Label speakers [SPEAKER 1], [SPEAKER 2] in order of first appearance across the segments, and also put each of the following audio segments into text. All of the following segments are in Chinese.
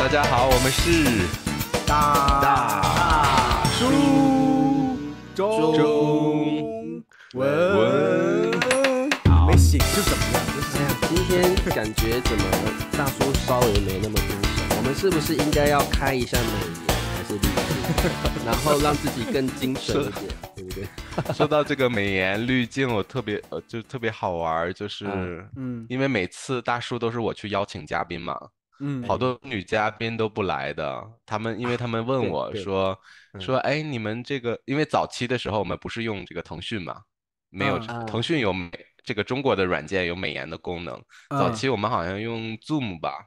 [SPEAKER 1] 大家好，我们是
[SPEAKER 2] 大
[SPEAKER 1] 大
[SPEAKER 2] 叔
[SPEAKER 1] 中
[SPEAKER 2] 中
[SPEAKER 1] 文
[SPEAKER 2] 文，没醒是怎么样？就是这样。
[SPEAKER 3] 今天感觉怎么大叔稍微没那么精神？我们是不是应该要开一下美颜还是滤镜，然后让自己更精神一点，对不对？
[SPEAKER 1] 说到这个美颜滤镜，我特别呃就特别好玩，就是
[SPEAKER 2] 嗯
[SPEAKER 1] 因为每次大叔都是我去邀请嘉宾嘛，
[SPEAKER 2] 嗯，
[SPEAKER 1] 好多女嘉宾都不来的，他们因为他们问我说
[SPEAKER 3] 嗯
[SPEAKER 1] 说，哎，你们这个，因为早期的时候我们不是用这个腾讯嘛，没有
[SPEAKER 2] 嗯
[SPEAKER 1] 腾讯有美这个中国的软件有美颜的功能，早
[SPEAKER 2] 嗯
[SPEAKER 1] 期我们好像用 Zoom 吧。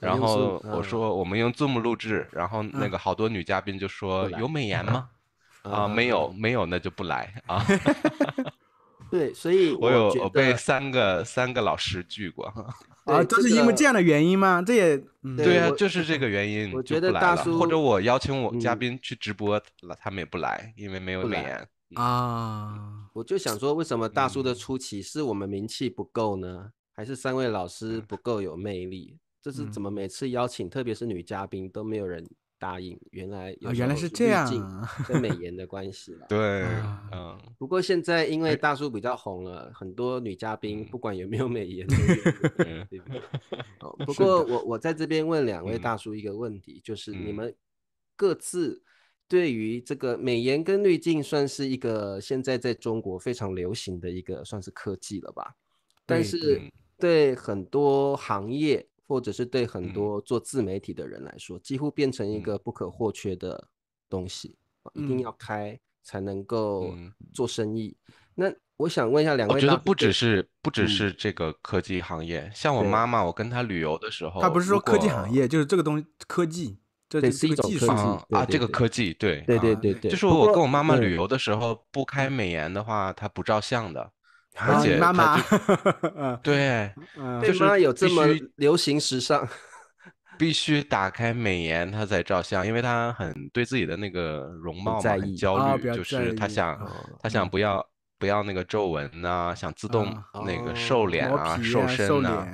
[SPEAKER 1] 然后我
[SPEAKER 3] 嗯
[SPEAKER 1] 说我们用 Zoom 录制，然后那
[SPEAKER 2] 嗯
[SPEAKER 1] 个好多女嘉宾就说有美颜吗？啊，
[SPEAKER 3] 嗯
[SPEAKER 1] 没有，没有，那就不来啊。
[SPEAKER 3] 对，所以
[SPEAKER 1] 我有我被三个三个老师拒过。
[SPEAKER 2] 啊，
[SPEAKER 3] 对
[SPEAKER 2] 都是因为这样的原因吗？这也嗯
[SPEAKER 3] 对
[SPEAKER 1] 对啊，就是这个原因
[SPEAKER 3] 我觉得
[SPEAKER 1] 就不来了
[SPEAKER 3] 大叔
[SPEAKER 1] 或者我邀请我嘉
[SPEAKER 3] 嗯
[SPEAKER 1] 宾去直播了，他们也不来，因为没有美颜。
[SPEAKER 2] 啊，
[SPEAKER 3] 我就想说，为什么大叔
[SPEAKER 1] 嗯
[SPEAKER 3] 的初期是我们名气不够呢？还是三位老师
[SPEAKER 1] 嗯
[SPEAKER 3] 不够有魅力？这是怎么每次邀请，特别是女嘉宾都没有人答应？原来
[SPEAKER 2] 原来是这样啊，
[SPEAKER 3] 跟美 颜的关系了。
[SPEAKER 1] 对，
[SPEAKER 2] 啊
[SPEAKER 1] 嗯，
[SPEAKER 3] 不过现在因
[SPEAKER 1] 哎
[SPEAKER 3] 为大叔比较红了，很多女嘉宾
[SPEAKER 1] 嗯
[SPEAKER 3] 不管有没有美颜不对？哦，不过我我在这边问两位
[SPEAKER 1] 嗯
[SPEAKER 3] 大叔一个问题，就是你
[SPEAKER 1] 嗯
[SPEAKER 3] 们各自对于这个美颜跟滤镜，算是一个现在在中国非常流行的一个算是科技了吧？但是
[SPEAKER 1] 嗯
[SPEAKER 3] 对很多行业或者是对很
[SPEAKER 1] 嗯。
[SPEAKER 3] 多做自媒体的人来说，几乎变成一
[SPEAKER 1] 嗯。
[SPEAKER 3] 个不可或缺的东西，啊一定
[SPEAKER 2] 嗯。
[SPEAKER 3] 要开才能够
[SPEAKER 1] 嗯。
[SPEAKER 3] 做生意。那我想问一下两位
[SPEAKER 1] 我觉得不只是不只
[SPEAKER 3] 嗯。
[SPEAKER 1] 是这个科技行业，像我妈妈，我跟她旅游的时候，
[SPEAKER 2] 她不是说科技行业，就是这个东西科技，这
[SPEAKER 3] 对是一种技
[SPEAKER 2] 这个技术
[SPEAKER 1] 啊这个科技对。
[SPEAKER 3] 对对
[SPEAKER 2] 啊
[SPEAKER 3] 对对，
[SPEAKER 1] 就。是我跟我妈妈
[SPEAKER 3] 嗯。
[SPEAKER 1] 旅游的时候，不开美颜的话，她不照相的，而
[SPEAKER 2] 啊
[SPEAKER 1] 且
[SPEAKER 2] 妈妈
[SPEAKER 1] 对，就是
[SPEAKER 3] 吗？有这么流行时尚？
[SPEAKER 1] 必须打开美颜，她才照相，因为她很对自己的那个容貌嘛
[SPEAKER 3] 在意
[SPEAKER 1] 很焦虑，就是她想
[SPEAKER 3] 哦
[SPEAKER 1] 她想不要不要那个皱纹呐，想自动
[SPEAKER 2] 啊
[SPEAKER 1] 那个
[SPEAKER 3] 哦
[SPEAKER 1] 瘦脸啊、瘦身呐，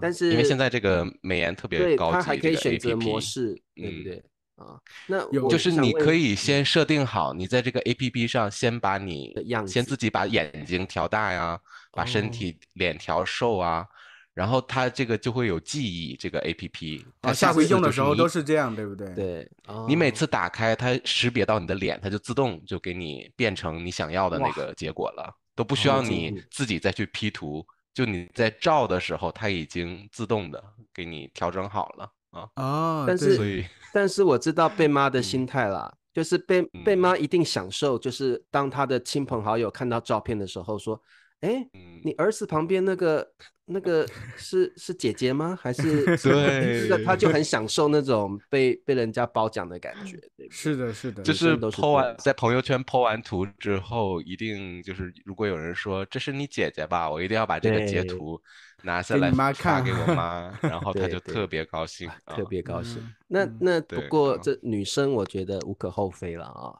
[SPEAKER 3] 但是
[SPEAKER 1] 因为现在这个美颜特别高级，
[SPEAKER 3] 它还可以
[SPEAKER 1] 这个
[SPEAKER 3] 选择模
[SPEAKER 1] APP
[SPEAKER 3] 式，对不
[SPEAKER 1] 嗯
[SPEAKER 3] 对？啊，那我
[SPEAKER 1] 就是你可以先设定好，你在这个 A P P 上先把你
[SPEAKER 3] 的样子
[SPEAKER 1] 先自己把眼睛调大呀，把身
[SPEAKER 3] 哦。
[SPEAKER 1] 体脸调瘦啊，然后它这个就会有记忆，这个 A P P，它
[SPEAKER 2] 啊，下回用的时候都是这样，对不对？
[SPEAKER 3] 对，哦
[SPEAKER 1] 你每次打开它识别到你的脸，它就自动就给你变成你想要的那个结果了，都不需要
[SPEAKER 3] 哦
[SPEAKER 1] 你
[SPEAKER 3] 嗯
[SPEAKER 1] 自己再去 P 图，就你在照的时候，它已经自动的给你调整好了啊，
[SPEAKER 2] 哦，
[SPEAKER 3] 但
[SPEAKER 2] 对。
[SPEAKER 3] 是
[SPEAKER 1] 所以
[SPEAKER 3] 但是我知道贝妈的心态啦，就是贝贝
[SPEAKER 1] 嗯。
[SPEAKER 3] 妈一定享受，就是当她的亲朋好友看到照片的时候说：“哎，
[SPEAKER 1] 嗯。
[SPEAKER 3] 你儿子旁边那个那个是是姐姐吗？还是
[SPEAKER 1] 对
[SPEAKER 3] 这个他就很享受那种被被人家褒奖的感觉，对对？
[SPEAKER 2] 是的，是的，
[SPEAKER 1] 就是
[SPEAKER 3] 都是这样。
[SPEAKER 1] 抛完在朋友圈抛完图之后，一定就是如果有人说这是你姐姐吧，我一定要把这个截
[SPEAKER 3] 对。
[SPEAKER 1] 图拿下
[SPEAKER 2] 给你
[SPEAKER 1] 来
[SPEAKER 2] 妈看
[SPEAKER 1] 发给我 妈，然后她就特别高兴啊。
[SPEAKER 3] 特别高兴
[SPEAKER 2] 嗯。
[SPEAKER 3] 那
[SPEAKER 2] 嗯
[SPEAKER 3] 那不过这女生我觉得无可厚非了啊，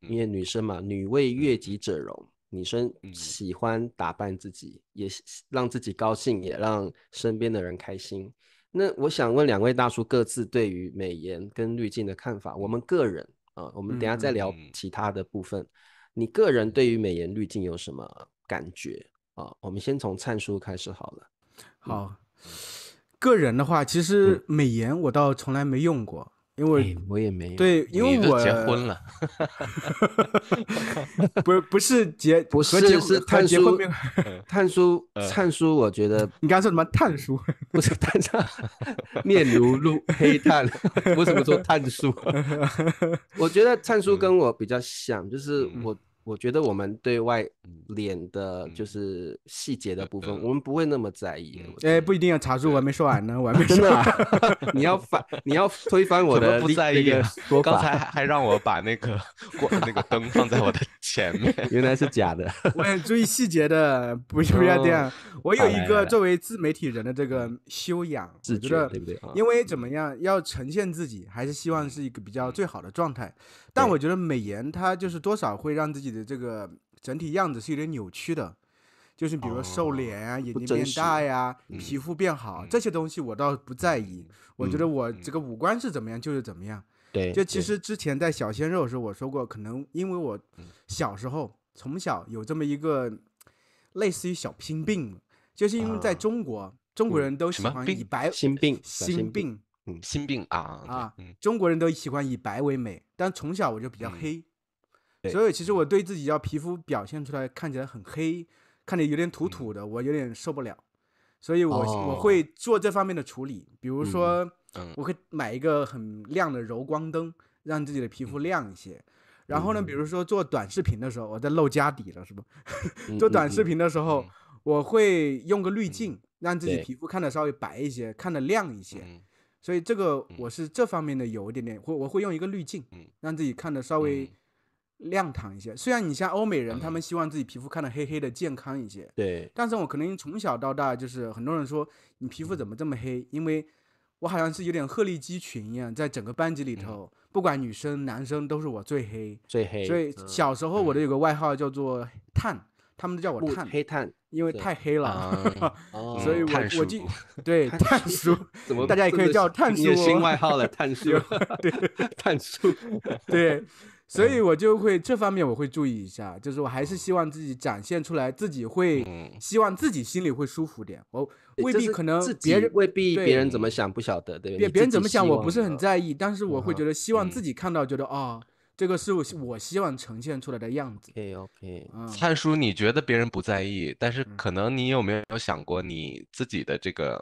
[SPEAKER 3] 因为女生嘛，女为悦己者容，女生
[SPEAKER 1] 嗯
[SPEAKER 3] 喜欢打扮自己，也喜让自己高兴，也让身边的人开心。那我想问两位大叔各自对于美颜跟滤镜的看法。我们个人啊，我们等下再聊其他的部分。你个人对于美颜滤镜有什么感觉啊？我们先从灿叔开始好了。
[SPEAKER 2] 好，个人的话，其实美颜我倒从来没用过，因为
[SPEAKER 3] 哎我也没有。
[SPEAKER 2] 对，因为我
[SPEAKER 1] 结婚了，
[SPEAKER 2] 不是不是结
[SPEAKER 3] 不是是
[SPEAKER 2] 和
[SPEAKER 3] 探叔
[SPEAKER 2] 结婚没有，
[SPEAKER 3] 探叔，
[SPEAKER 1] 呃
[SPEAKER 3] 灿叔，我觉得
[SPEAKER 2] 你刚刚说什么碳叔？
[SPEAKER 3] 不是碳叔，面如露黑炭，为什么说碳叔？我觉得灿叔跟我比较像，就是
[SPEAKER 1] 嗯
[SPEAKER 3] 我我觉得我们对外
[SPEAKER 1] 嗯
[SPEAKER 3] 脸的
[SPEAKER 1] 嗯
[SPEAKER 3] 就是细节的部分，
[SPEAKER 1] 嗯
[SPEAKER 3] 我们不会那么在意。
[SPEAKER 2] 哎，不一定要查出，我还没说完呢，我还没说完。
[SPEAKER 3] 啊，你要反，你要推翻我的
[SPEAKER 1] 不在？
[SPEAKER 3] 说法，
[SPEAKER 1] 刚才还还让我把那个 光那个灯放在我的前面。
[SPEAKER 3] 原来是假的。
[SPEAKER 2] 我很注意细节的，不是不要这样。我有一个作为自媒体人的这个修养，我
[SPEAKER 3] 自
[SPEAKER 2] 觉
[SPEAKER 3] 对不对啊？
[SPEAKER 2] 因为怎么样，要呈现自己，还是希望是一个比较最好的状态。但我觉得美颜它就是多少会让自己的这个整体样子是有点扭曲的。就是比如说瘦脸啊、眼睛变大呀、
[SPEAKER 1] 嗯
[SPEAKER 2] 皮肤变好、
[SPEAKER 1] 嗯
[SPEAKER 2] 这些东西，我倒不在意。我觉得
[SPEAKER 3] 嗯
[SPEAKER 2] 我这个五官是怎么样就是怎么样。
[SPEAKER 3] 对，
[SPEAKER 2] 就其实之前在小鲜肉的时候，我说过，可能因为我
[SPEAKER 1] 嗯
[SPEAKER 2] 小时候从小有这么一个类似于小心病，就是因为在
[SPEAKER 3] 啊
[SPEAKER 2] 中国，中国
[SPEAKER 3] 嗯
[SPEAKER 2] 人都喜欢以白
[SPEAKER 3] 心病
[SPEAKER 2] 心
[SPEAKER 3] 病
[SPEAKER 2] 病
[SPEAKER 1] 心病啊
[SPEAKER 2] 啊中国人都喜欢以白为美，但从小我就比较
[SPEAKER 1] 嗯。
[SPEAKER 2] 黑，
[SPEAKER 3] 对
[SPEAKER 2] 所以其实我对自己要皮肤表现出来看起来很黑，看着有点土土的，我有点受不了，所以我、我
[SPEAKER 3] 哦
[SPEAKER 2] 会做这方面的处理，比如
[SPEAKER 3] 嗯
[SPEAKER 2] 说
[SPEAKER 1] 嗯。
[SPEAKER 2] 我会买一个很亮的柔光灯，让自己的皮肤亮一些。然后呢，比如说做短视频的时候，我在露家底了，是不？
[SPEAKER 3] 嗯 嗯
[SPEAKER 2] 做短视
[SPEAKER 3] 嗯
[SPEAKER 2] 频的时候，
[SPEAKER 1] 嗯。
[SPEAKER 2] 我会用个滤镜，让自己皮肤看的稍微白一些，看的亮一些。
[SPEAKER 1] 嗯
[SPEAKER 2] 所以这个
[SPEAKER 1] 嗯。
[SPEAKER 2] 我是这方面的有一点点，会我会用一个滤镜
[SPEAKER 1] 嗯，
[SPEAKER 2] 让自己看的稍微
[SPEAKER 1] 嗯。
[SPEAKER 2] 亮堂一些。虽然你像欧美人，他
[SPEAKER 1] 嗯。
[SPEAKER 2] 们希望自己皮肤看的黑黑的、健康一些，
[SPEAKER 3] 对。
[SPEAKER 2] 但是我可能从小到大就是很多人说你皮肤怎么这么黑，因为我好像是有点鹤立鸡群一样，在整个班级里头，不管女生男生都是我最黑。
[SPEAKER 3] 最黑，
[SPEAKER 2] 所以
[SPEAKER 3] 嗯。
[SPEAKER 2] 小时候我的有个外号叫做碳，他们都叫我
[SPEAKER 3] 黑炭，
[SPEAKER 2] 因为太黑了。所以我我记对
[SPEAKER 3] 碳
[SPEAKER 2] 碳叔，
[SPEAKER 3] 怎么
[SPEAKER 2] 大家也可以叫碳叔哦
[SPEAKER 3] 新外号了，碳叔，对，碳叔，
[SPEAKER 2] 对，所
[SPEAKER 1] 嗯
[SPEAKER 2] 以我就会这方面我会注意一下，就是我还是希望自己展现出来，自己会
[SPEAKER 1] 嗯
[SPEAKER 2] 希望自己心里会舒服点，我未必可能别人
[SPEAKER 3] 未必
[SPEAKER 2] 对
[SPEAKER 3] 别人怎么想不晓得，对？
[SPEAKER 2] 别别人怎么想，我不是很在意，但是我会
[SPEAKER 3] 嗯
[SPEAKER 2] 觉得希望
[SPEAKER 1] 嗯
[SPEAKER 2] 自己看到，觉得哦，这个是我我希望呈现出来的样子。
[SPEAKER 3] OK OK，
[SPEAKER 2] 嗯，
[SPEAKER 1] 灿叔，你觉得别人不在意，但是
[SPEAKER 2] 嗯
[SPEAKER 1] 可能你有没有想过，你自己的这个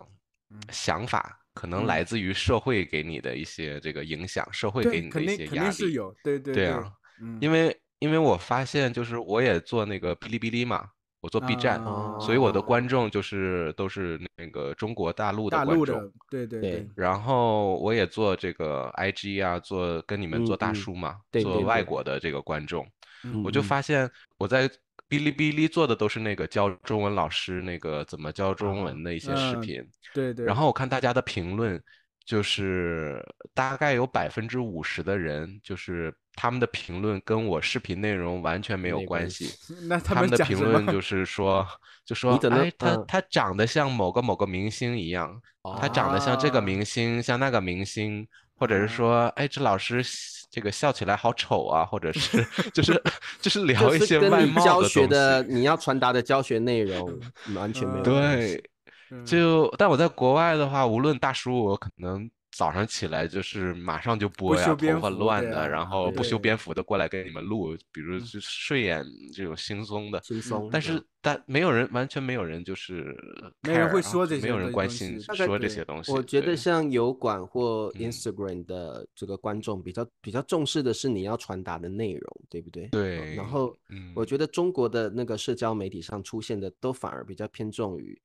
[SPEAKER 2] 嗯
[SPEAKER 1] 想法，可能
[SPEAKER 2] 嗯
[SPEAKER 1] 来自于社会给你的一些这个影响，社会给，你的一些压力。
[SPEAKER 2] 定是有，对对
[SPEAKER 1] 对啊，
[SPEAKER 2] 嗯，
[SPEAKER 1] 因为因为我发现，就是我也做那个哔哩哔哩嘛，我做 B 站，
[SPEAKER 2] 啊
[SPEAKER 1] 所以我的
[SPEAKER 3] 哦
[SPEAKER 1] 观众就是都是那个中国大陆的观众。
[SPEAKER 2] 对对
[SPEAKER 3] 对
[SPEAKER 2] 对，
[SPEAKER 1] 然后我也做这个 IG 啊，做跟你们做大叔嘛，
[SPEAKER 3] 对对
[SPEAKER 1] 做外国的这个观众，
[SPEAKER 2] 嗯
[SPEAKER 1] 我就
[SPEAKER 3] 嗯
[SPEAKER 1] 发现我在哔哩哔哩做的都是那个教中文老师那个怎么教中文的一些视
[SPEAKER 2] 嗯
[SPEAKER 1] 频，
[SPEAKER 2] 对对，
[SPEAKER 1] 然后我看大家的评论，就是大概有百分之五十的人，就是他们的评论跟我视频内容完全没有
[SPEAKER 3] 关
[SPEAKER 1] 关系。
[SPEAKER 2] 那他
[SPEAKER 1] 他们的？评论就是说，就说他
[SPEAKER 3] 嗯
[SPEAKER 1] 他长得像某个某个明星一样，他长得像这个
[SPEAKER 2] 啊
[SPEAKER 1] 明星，像那个明星，或者是说，哎，这老师这个笑起来好丑啊，或者是 就是就是聊一些外
[SPEAKER 3] 你教学
[SPEAKER 1] 貌的
[SPEAKER 3] 你要传达的教学内容完全没有
[SPEAKER 2] 嗯
[SPEAKER 3] 关系。
[SPEAKER 1] 对，
[SPEAKER 2] 嗯
[SPEAKER 1] 就但我在国外的话，无论大叔，我可能早上起来就是马上就播呀，头发乱的，然后不修
[SPEAKER 2] 对
[SPEAKER 1] 边幅的过来给你们录，比如就睡眼这种惺忪的。
[SPEAKER 3] 轻松，
[SPEAKER 1] 但
[SPEAKER 3] 嗯
[SPEAKER 1] 是但没有人，完全没有人就是
[SPEAKER 2] 没人会
[SPEAKER 1] 啊
[SPEAKER 2] 说这些
[SPEAKER 1] 没有人关心说这些东西。
[SPEAKER 3] 我觉得像油管或
[SPEAKER 1] 嗯
[SPEAKER 3] Instagram 的这个观众比较比较重视的是你要传达的内容，对不对？嗯
[SPEAKER 1] 对
[SPEAKER 3] 然后
[SPEAKER 1] 嗯
[SPEAKER 3] 我觉得中国的那个社交媒体上出现的都反而比较偏重于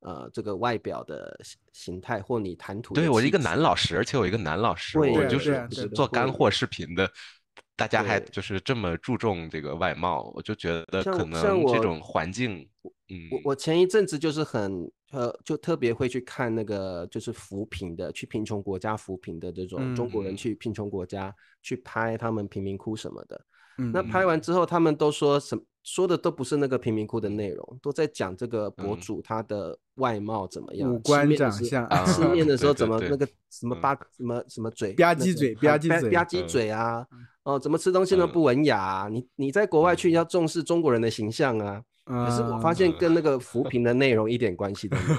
[SPEAKER 3] 呃这个外表的形形态或你谈吐
[SPEAKER 1] 对我是一个男老师，而且我一个男老师，我就是做干货视频的，大家还就是这么注重这个外貌，我就觉得可能这种环境，嗯，
[SPEAKER 3] 我我前一阵子就是很呃，就特别会去看那个就是扶贫的，去贫穷国家扶贫的这种中国人
[SPEAKER 1] 嗯
[SPEAKER 3] 去贫穷国家去拍他们贫民窟什么的。
[SPEAKER 2] 嗯
[SPEAKER 3] 那拍完之后，他们都说什么说的都不是那个贫民窟的
[SPEAKER 1] 嗯
[SPEAKER 3] 内容，都在讲这个博
[SPEAKER 1] 嗯。
[SPEAKER 3] 主他的外貌怎么样，
[SPEAKER 2] 五官长相
[SPEAKER 3] 啊吃
[SPEAKER 1] 啊
[SPEAKER 3] 面的时候怎么那个什么
[SPEAKER 1] 嗯。
[SPEAKER 3] 八什么什么嘴，
[SPEAKER 2] 吧唧嘴吧
[SPEAKER 3] 啊
[SPEAKER 2] 唧嘴
[SPEAKER 3] 吧唧
[SPEAKER 1] 嗯。
[SPEAKER 3] 嘴啊，哦，怎么吃东西都
[SPEAKER 1] 嗯。
[SPEAKER 3] 不文雅啊，你你在国外去
[SPEAKER 1] 嗯。
[SPEAKER 3] 要重视中国人的形象啊。可是我发
[SPEAKER 2] 啊
[SPEAKER 3] 现跟那个扶贫的内容一点关系都没有，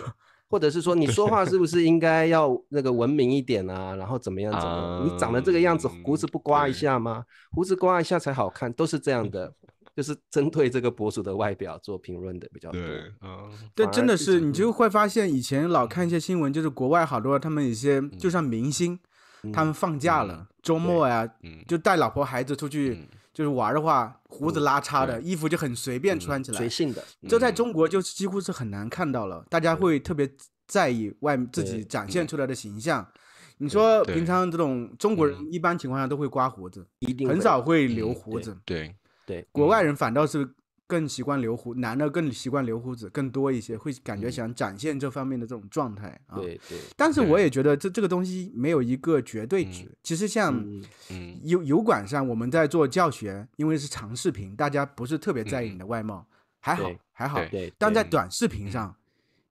[SPEAKER 3] 或者是说你说话 是不是应该要那个文明一点啊？然后怎么样怎么样？你长得这个样子，胡子不刮一
[SPEAKER 1] 嗯
[SPEAKER 3] 下吗？胡子刮一下才好看，都是这样的，就是针对这个博主的外表做评论的比较多。
[SPEAKER 1] 对，嗯，
[SPEAKER 2] 对，真的是，你就会发现以前老看一些新闻，就是国外好多他们一些，就像明星，他们放假了，周末呀，
[SPEAKER 1] 嗯
[SPEAKER 2] 就带老婆孩子出去
[SPEAKER 1] 嗯
[SPEAKER 2] 就是玩的话，胡子拉碴的，
[SPEAKER 1] 对
[SPEAKER 2] 衣服就很随便穿起来
[SPEAKER 3] 随，性的，
[SPEAKER 2] 这在
[SPEAKER 1] 嗯
[SPEAKER 2] 中国就几乎是很难看到了，大家会特别在意外自己展现出来的形象。你说平常这种中国人
[SPEAKER 1] 嗯
[SPEAKER 2] 一般情况下都会刮胡子，
[SPEAKER 3] 一定
[SPEAKER 2] 很少会
[SPEAKER 1] 嗯
[SPEAKER 2] 留胡
[SPEAKER 3] 对
[SPEAKER 2] 子。
[SPEAKER 1] 对，
[SPEAKER 3] 对
[SPEAKER 2] 国外人反倒是更习惯留胡，男的更习惯留胡子更多一些，会感觉
[SPEAKER 1] 嗯
[SPEAKER 2] 想展现这方面的这种状态啊。
[SPEAKER 3] 对对，
[SPEAKER 2] 但是我也觉得这这个东西没有一个绝对值。
[SPEAKER 1] 嗯
[SPEAKER 2] 其实像油油管上我们在做教学，因为是长视频，大家不是特别在意你的外貌，还好还好。
[SPEAKER 3] 对，
[SPEAKER 2] 但在短视频
[SPEAKER 1] 嗯
[SPEAKER 2] 上，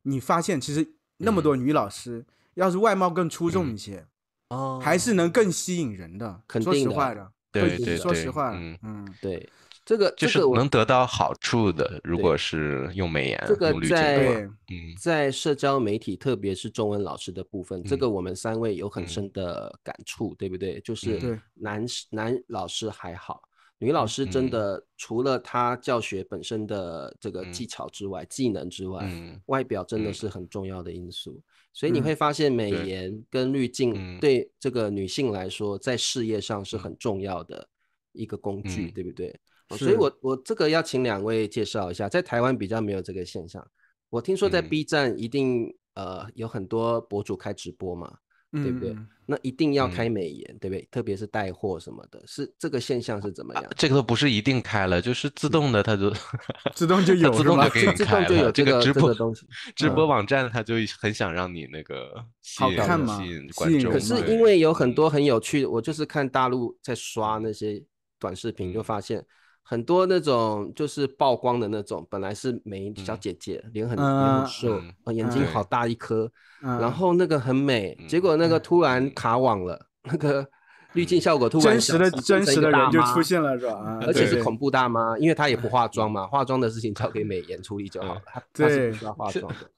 [SPEAKER 2] 你发现其实那么多女老师，要是外貌更出众一些，
[SPEAKER 3] 哦
[SPEAKER 2] 还是能更吸引人的。说
[SPEAKER 3] 肯定的
[SPEAKER 2] 实话的，
[SPEAKER 1] 对
[SPEAKER 3] 对
[SPEAKER 1] 对
[SPEAKER 2] 说实话，
[SPEAKER 1] 嗯
[SPEAKER 2] 嗯
[SPEAKER 3] 对这个
[SPEAKER 1] 就是能得到好处的。如果是用美颜、
[SPEAKER 3] 这个在
[SPEAKER 1] 嗯
[SPEAKER 3] 在社交媒体，特别是中文老师的部分，这
[SPEAKER 1] 嗯
[SPEAKER 3] 个我们三位有很
[SPEAKER 1] 嗯
[SPEAKER 3] 深的感触，对不对？就是男士男老师还好，女老师真
[SPEAKER 1] 嗯
[SPEAKER 3] 的除了她教学本身的这个
[SPEAKER 1] 嗯
[SPEAKER 3] 技巧之外，技能之外，
[SPEAKER 1] 嗯
[SPEAKER 3] 外表真的
[SPEAKER 1] 嗯
[SPEAKER 3] 是很重要的因素。所以你
[SPEAKER 2] 嗯
[SPEAKER 3] 会发现，美颜跟滤镜
[SPEAKER 1] 嗯
[SPEAKER 3] 对这个女性来说，在事业上是
[SPEAKER 1] 嗯
[SPEAKER 3] 很重要的一个工具，
[SPEAKER 1] 嗯
[SPEAKER 3] 对不对？哦所以我我这个要请两位介绍一下，在台湾比较没有这个现象。我听说在
[SPEAKER 1] 嗯
[SPEAKER 3] B 站一定、呃有很多博主开直播嘛，对不对？
[SPEAKER 2] 嗯
[SPEAKER 3] 那一定要
[SPEAKER 1] 嗯
[SPEAKER 3] 开美颜，对不对？特别是带货什么的，是这个现象是怎么样？
[SPEAKER 1] 这个都不是一定开了，就是自动的，它就
[SPEAKER 2] 自动就有
[SPEAKER 1] 它自动就给你
[SPEAKER 3] 自动
[SPEAKER 1] 开了。
[SPEAKER 3] 就有这个
[SPEAKER 1] 这直播
[SPEAKER 3] 这个东西
[SPEAKER 1] 直播
[SPEAKER 3] 嗯
[SPEAKER 1] 网站它就很想让你那个吸引
[SPEAKER 2] 好看嘛
[SPEAKER 1] 吸引观众。
[SPEAKER 3] 可是因为有很
[SPEAKER 1] 嗯
[SPEAKER 3] 多很有趣的，我就是看大陆在刷那些短视频，就
[SPEAKER 1] 嗯
[SPEAKER 3] 发现很多那种就是曝光的那种，本来是美小
[SPEAKER 1] 嗯。
[SPEAKER 3] 姐姐，脸很脸很
[SPEAKER 2] 嗯
[SPEAKER 3] 瘦眼睛
[SPEAKER 2] 嗯
[SPEAKER 3] 好大一颗，然
[SPEAKER 2] 嗯
[SPEAKER 3] 后那个很美，结
[SPEAKER 1] 嗯
[SPEAKER 3] 果那个
[SPEAKER 2] 嗯。
[SPEAKER 3] 突然
[SPEAKER 1] 嗯。
[SPEAKER 3] 卡网了，那个滤镜效果突然
[SPEAKER 2] 真实的真实的人就出现了是吧？
[SPEAKER 3] 而且是恐怖大妈，因为她也不化妆
[SPEAKER 1] 嗯。
[SPEAKER 3] 嘛，化妆的事情交给美颜处理就好了，她她是
[SPEAKER 2] 对
[SPEAKER 3] 不需要化妆的。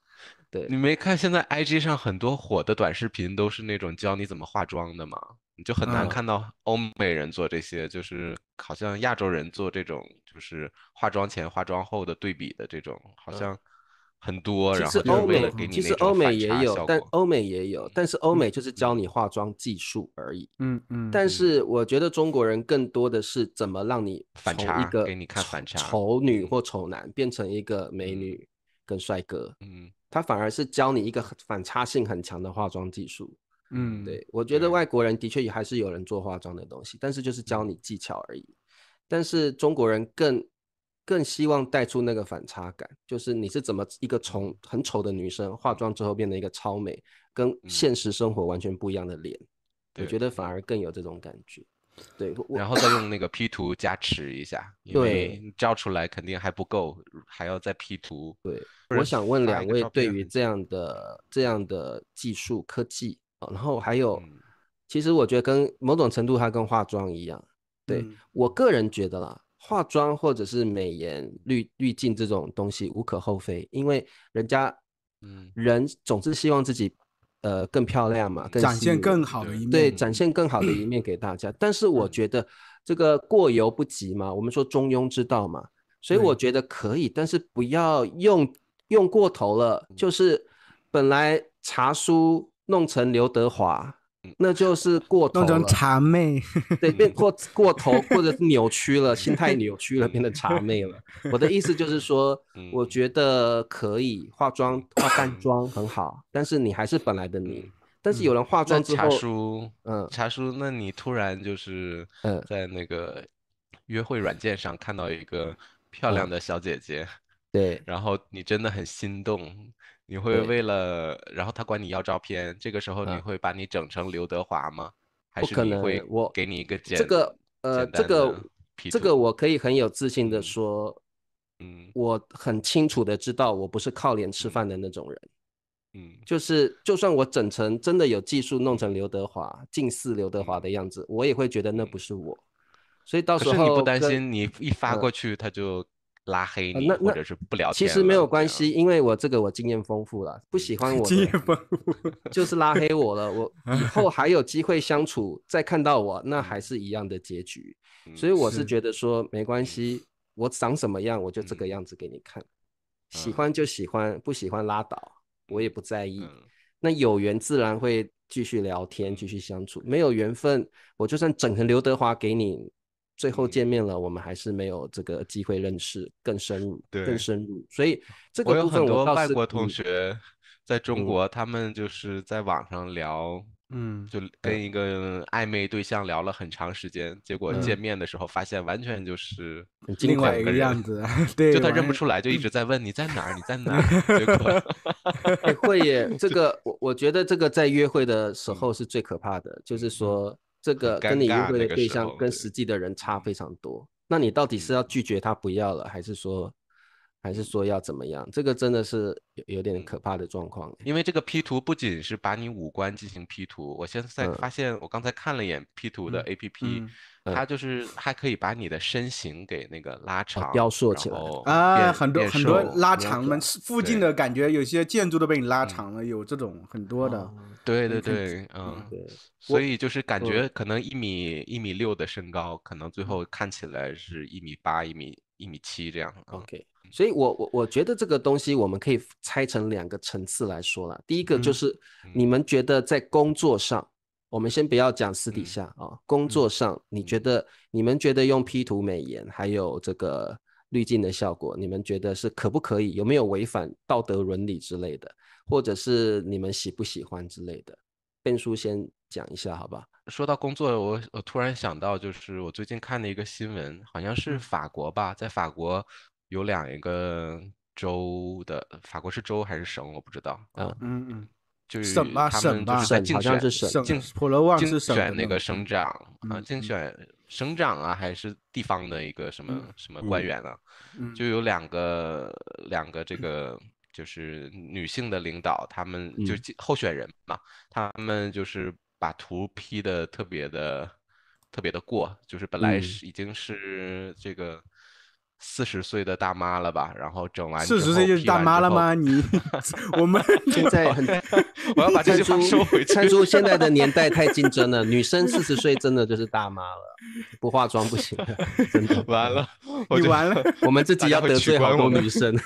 [SPEAKER 3] 对。
[SPEAKER 1] 你，没看现在 IG 上很多火的短视频都是那种教你怎么化妆的吗？你就很难
[SPEAKER 2] 嗯。
[SPEAKER 1] 看到欧美人做这些，就是好像亚洲人做这种就是化妆前化妆后的对比的这种，好像很多，
[SPEAKER 3] 其
[SPEAKER 1] 然后就是
[SPEAKER 3] 实欧美
[SPEAKER 1] 给你
[SPEAKER 3] 其实欧美也有。但欧美也有，但是欧美就是教
[SPEAKER 1] 嗯。
[SPEAKER 3] 你化妆技术而已。
[SPEAKER 2] 嗯。嗯，
[SPEAKER 3] 但是我觉得中国人更多的是怎么让你
[SPEAKER 1] 反差
[SPEAKER 3] 一个
[SPEAKER 1] 给你看
[SPEAKER 3] 丑
[SPEAKER 1] 反差嗯
[SPEAKER 3] 丑女或丑男变成一个美
[SPEAKER 1] 嗯。
[SPEAKER 3] 女跟帅哥，
[SPEAKER 1] 嗯
[SPEAKER 3] 他反而是教你一个反差性很强的化妆技术。
[SPEAKER 2] 嗯
[SPEAKER 3] 对，我觉得外国人的确也还是有人做化妆的东西，但是就是教
[SPEAKER 1] 嗯
[SPEAKER 3] 你技巧而已。但是中国人更更希望带出那个反差感，就是你是怎么一个从很丑的女生化妆之后变得一个超美，跟现实生活完全不一样的脸，我觉得反而更有这种感觉。对，
[SPEAKER 1] 然后再用那个 P 图加持一下，因
[SPEAKER 3] 对
[SPEAKER 1] 为你照出来肯定还不够，还要再 P 图。
[SPEAKER 3] 对，我想问两位对于这样的这样的技术科技，啊然后还有，
[SPEAKER 1] 嗯
[SPEAKER 3] 其实我觉得跟某种程度它跟化妆一样，对
[SPEAKER 2] 嗯
[SPEAKER 3] 我个人觉得啦，化妆或者是美颜滤滤镜这种东西无可厚非，因为人家
[SPEAKER 1] 嗯
[SPEAKER 3] 人总是希望自己呃更漂亮嘛，更
[SPEAKER 2] 展现更好的一面，
[SPEAKER 3] 对，展现更好的一面给大家。但是我
[SPEAKER 2] 嗯
[SPEAKER 3] 觉得这个过犹不及嘛，我们说中庸之道嘛，所以我觉得可以，但是不要用用过头了。
[SPEAKER 2] 嗯
[SPEAKER 3] 就是本来茶叔弄成刘德华，那就是过头
[SPEAKER 2] 弄成
[SPEAKER 3] 了，
[SPEAKER 2] 茶妹，
[SPEAKER 3] 对，变过过头或者是扭曲了，心态扭曲了，变成茶妹了。我的意思就是说，我
[SPEAKER 1] 嗯
[SPEAKER 3] 觉得可以化妆化淡妆很好，但是你还是本来的你。
[SPEAKER 1] 嗯。
[SPEAKER 3] 但是有人化
[SPEAKER 1] 那茶
[SPEAKER 3] 妆之后，
[SPEAKER 1] 叔，
[SPEAKER 3] 嗯
[SPEAKER 1] 茶叔，那你突然就是
[SPEAKER 3] 嗯。
[SPEAKER 1] 在那个约会软件上看到一个漂亮
[SPEAKER 3] 嗯
[SPEAKER 1] 的小姐姐，
[SPEAKER 3] 对，
[SPEAKER 1] 然后你真的很心动，你会为了，然后他管你要照片，这个时候你
[SPEAKER 3] 嗯。
[SPEAKER 1] 会把你整成刘德华吗？还是你会
[SPEAKER 3] 我
[SPEAKER 1] 给你一个简
[SPEAKER 3] 这个呃，这个这个我可以很有自信的
[SPEAKER 1] 嗯。
[SPEAKER 3] 说，
[SPEAKER 1] 嗯。
[SPEAKER 3] 我很清楚的知道我不是靠脸吃
[SPEAKER 1] 嗯。
[SPEAKER 3] 饭的那种人。
[SPEAKER 1] 嗯。
[SPEAKER 3] 就是就算我整成真的有技术弄成刘德华，近似刘德华的样子，我也会觉得那不是我。所以到时候
[SPEAKER 1] 你不担心你一发
[SPEAKER 3] 嗯。
[SPEAKER 1] 过去他就拉黑你，或者是不聊天
[SPEAKER 3] 其实没有关系，因为我这个我经验丰富了，不喜欢我
[SPEAKER 2] 经验
[SPEAKER 3] 的
[SPEAKER 2] 丰富，
[SPEAKER 3] 就是拉黑我了，我 以后还有机会相处，再看到我，那还是一样的结局。所以我是
[SPEAKER 2] 是
[SPEAKER 3] 觉得说没关系，我长什么样我就这个
[SPEAKER 1] 嗯。
[SPEAKER 3] 样子给你看，喜
[SPEAKER 1] 嗯。
[SPEAKER 3] 欢就喜欢，不喜欢拉倒，我也不在意。
[SPEAKER 1] 嗯。
[SPEAKER 3] 那有缘自然会继续聊天，继续相处；没有缘分，我就算整成刘德华给你，最后见面了，我们还是没有这个机会认识更深入，
[SPEAKER 1] 对。
[SPEAKER 3] 更深入。所以这个部分
[SPEAKER 1] 很多外国同学在中
[SPEAKER 3] 嗯。
[SPEAKER 1] 国，他们就是在网上聊，
[SPEAKER 2] 嗯，
[SPEAKER 1] 就跟。一个暧昧对象聊了很长时间，结果见
[SPEAKER 3] 嗯。
[SPEAKER 1] 面的时候发现完全就是
[SPEAKER 2] 另外一个样子，对，
[SPEAKER 1] 就他认不出来，就一直 在问你在哪儿，你在哪儿，结果
[SPEAKER 3] 哎会耶，这个我我觉得这个在约会的时候是最可怕的，就是说这个跟你约会的对象跟实际的人差非常多。那你到底是要拒绝他不要了，还是说还是说要怎么样？这个真的是有有点可怕的状况。
[SPEAKER 1] 因为这个 P 图不仅是把你五官进行 P 图，我现在
[SPEAKER 3] 嗯
[SPEAKER 1] 发现，我刚才看了一眼 P 图的
[SPEAKER 2] 嗯
[SPEAKER 1] APP，
[SPEAKER 2] 嗯
[SPEAKER 1] 它就是还可以把你的身形给那个拉长、
[SPEAKER 3] 雕塑起来
[SPEAKER 2] 啊，很多很多拉长们，附近的感觉有些建筑都被你拉
[SPEAKER 1] 嗯
[SPEAKER 2] 长了，有这种很多的。
[SPEAKER 3] 哦
[SPEAKER 1] 对对对，嗯，所以就是感
[SPEAKER 3] 嗯
[SPEAKER 1] 觉可能一米一米六的身高，可能最后看起来是一米八、一米一米七这样。嗯
[SPEAKER 3] OK，所以我我我觉得这个东西我们可以拆成两个层次来说了。第一个就
[SPEAKER 2] 嗯
[SPEAKER 3] 是你们觉得在工作上，我们先不要讲私底
[SPEAKER 1] 嗯
[SPEAKER 3] 下啊，工作上你觉得你们觉得用 P 图美颜还有这个滤镜的效果，你们觉得是可不可以？有没有违反道德伦理之类的？或者是你们喜不喜欢之类的？变叔先讲一下好吧？
[SPEAKER 1] 说到工作，我我突然想到，就是我最近看的一个新闻，好像是
[SPEAKER 2] 嗯
[SPEAKER 1] 法国吧，在法国有两一个州的，法国是州还是省，我不知道。
[SPEAKER 3] 嗯
[SPEAKER 2] 嗯嗯，
[SPEAKER 1] 就是
[SPEAKER 2] 省吧
[SPEAKER 1] 他
[SPEAKER 2] 省吧
[SPEAKER 1] 们就是在竞
[SPEAKER 3] 省好像
[SPEAKER 1] 选
[SPEAKER 3] 是省
[SPEAKER 1] 竞
[SPEAKER 2] 普罗旺是省
[SPEAKER 1] 选那个省长啊，竞选省长啊，还是地方的一个什么
[SPEAKER 2] 嗯
[SPEAKER 1] 什么官
[SPEAKER 3] 嗯
[SPEAKER 1] 员啊，
[SPEAKER 2] 嗯。
[SPEAKER 1] 就。有两个两个这个就是女性的领导，他们就
[SPEAKER 3] 嗯
[SPEAKER 1] 竞候选人嘛，他们就是把图 P 的特别的特别的过，就是本来
[SPEAKER 3] 嗯
[SPEAKER 1] 是已经是这个四十岁的大妈了吧，然后整完
[SPEAKER 2] 四十岁就是大妈了吗？你 我们
[SPEAKER 3] 现在很
[SPEAKER 1] 我要把这句话收回去。
[SPEAKER 3] 看出现在的年代太竞争了，女生四十岁真的就是大妈了，不化妆不行的，真的
[SPEAKER 1] 完了，我就
[SPEAKER 2] 你完了。
[SPEAKER 3] 我们自己要得罪好多
[SPEAKER 1] 关我们
[SPEAKER 3] 女生。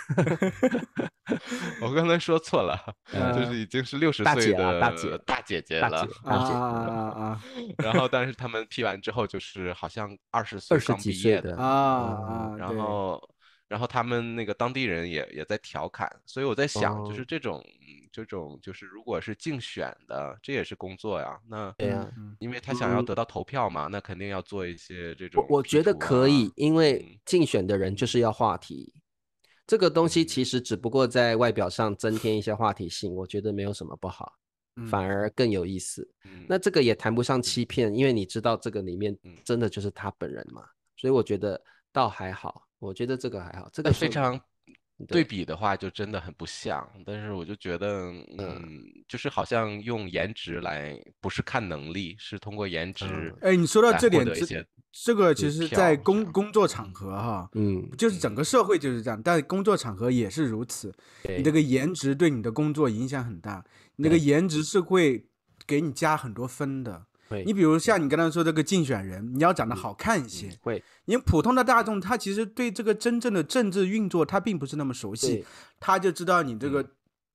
[SPEAKER 1] 我刚才说错了，就
[SPEAKER 2] 呃
[SPEAKER 1] 是已经是六十岁的
[SPEAKER 3] 大姐
[SPEAKER 1] 大姐姐了
[SPEAKER 3] 大姐。
[SPEAKER 2] 啊啊啊啊
[SPEAKER 1] 然后，但是他们 P 完之后，就是好像二十岁
[SPEAKER 3] 二十
[SPEAKER 1] 刚毕业
[SPEAKER 3] 几岁的
[SPEAKER 2] 啊啊！
[SPEAKER 1] 然
[SPEAKER 2] 对
[SPEAKER 1] 后，然后他们那个当地人也也在调侃，所以我在想，就是
[SPEAKER 3] 哦
[SPEAKER 1] 这种嗯这种就是如果是竞选的，这也是工作呀。那
[SPEAKER 3] 对呀。
[SPEAKER 2] 嗯。
[SPEAKER 1] 因为他想要
[SPEAKER 3] 嗯
[SPEAKER 1] 得到投票嘛，那肯定要做一些这种
[SPEAKER 3] 我我觉得可以
[SPEAKER 1] 啊，
[SPEAKER 3] 因为
[SPEAKER 1] 嗯。
[SPEAKER 3] 竞选的人就是要话题，这个东西其实只不过在外表上增添一些话题性，我觉得没有什么不好，
[SPEAKER 2] 嗯。
[SPEAKER 3] 反而更有意思。
[SPEAKER 1] 嗯。
[SPEAKER 3] 那这个也谈不上欺骗，因为你知道这个里面
[SPEAKER 1] 嗯。
[SPEAKER 3] 真的就是他本人嘛，所以我觉得倒还好，我觉得这个还好，这个
[SPEAKER 1] 非常
[SPEAKER 3] 对
[SPEAKER 1] 对比的话，就真的很不像。但是我就觉得，嗯，就是好像用颜值来，不是看能力，是通过颜值
[SPEAKER 3] 嗯
[SPEAKER 2] 哎，你说到这点，这
[SPEAKER 1] 得一些
[SPEAKER 2] 这个其实，在工工作场合哈，
[SPEAKER 3] 嗯，
[SPEAKER 2] 就是整个社会就是这样，但工作场合也是如此。你
[SPEAKER 3] 对
[SPEAKER 2] 这个颜值对你的工作影响很大，你那个颜值是会给你加很多分的。
[SPEAKER 3] 会。
[SPEAKER 2] 你比如像你刚才说这个竞选人，你要长得好看一些，
[SPEAKER 3] 会。
[SPEAKER 2] 因为普通的大众他其实对这个真正的政治运作他并不是那么熟悉，他就知道你这个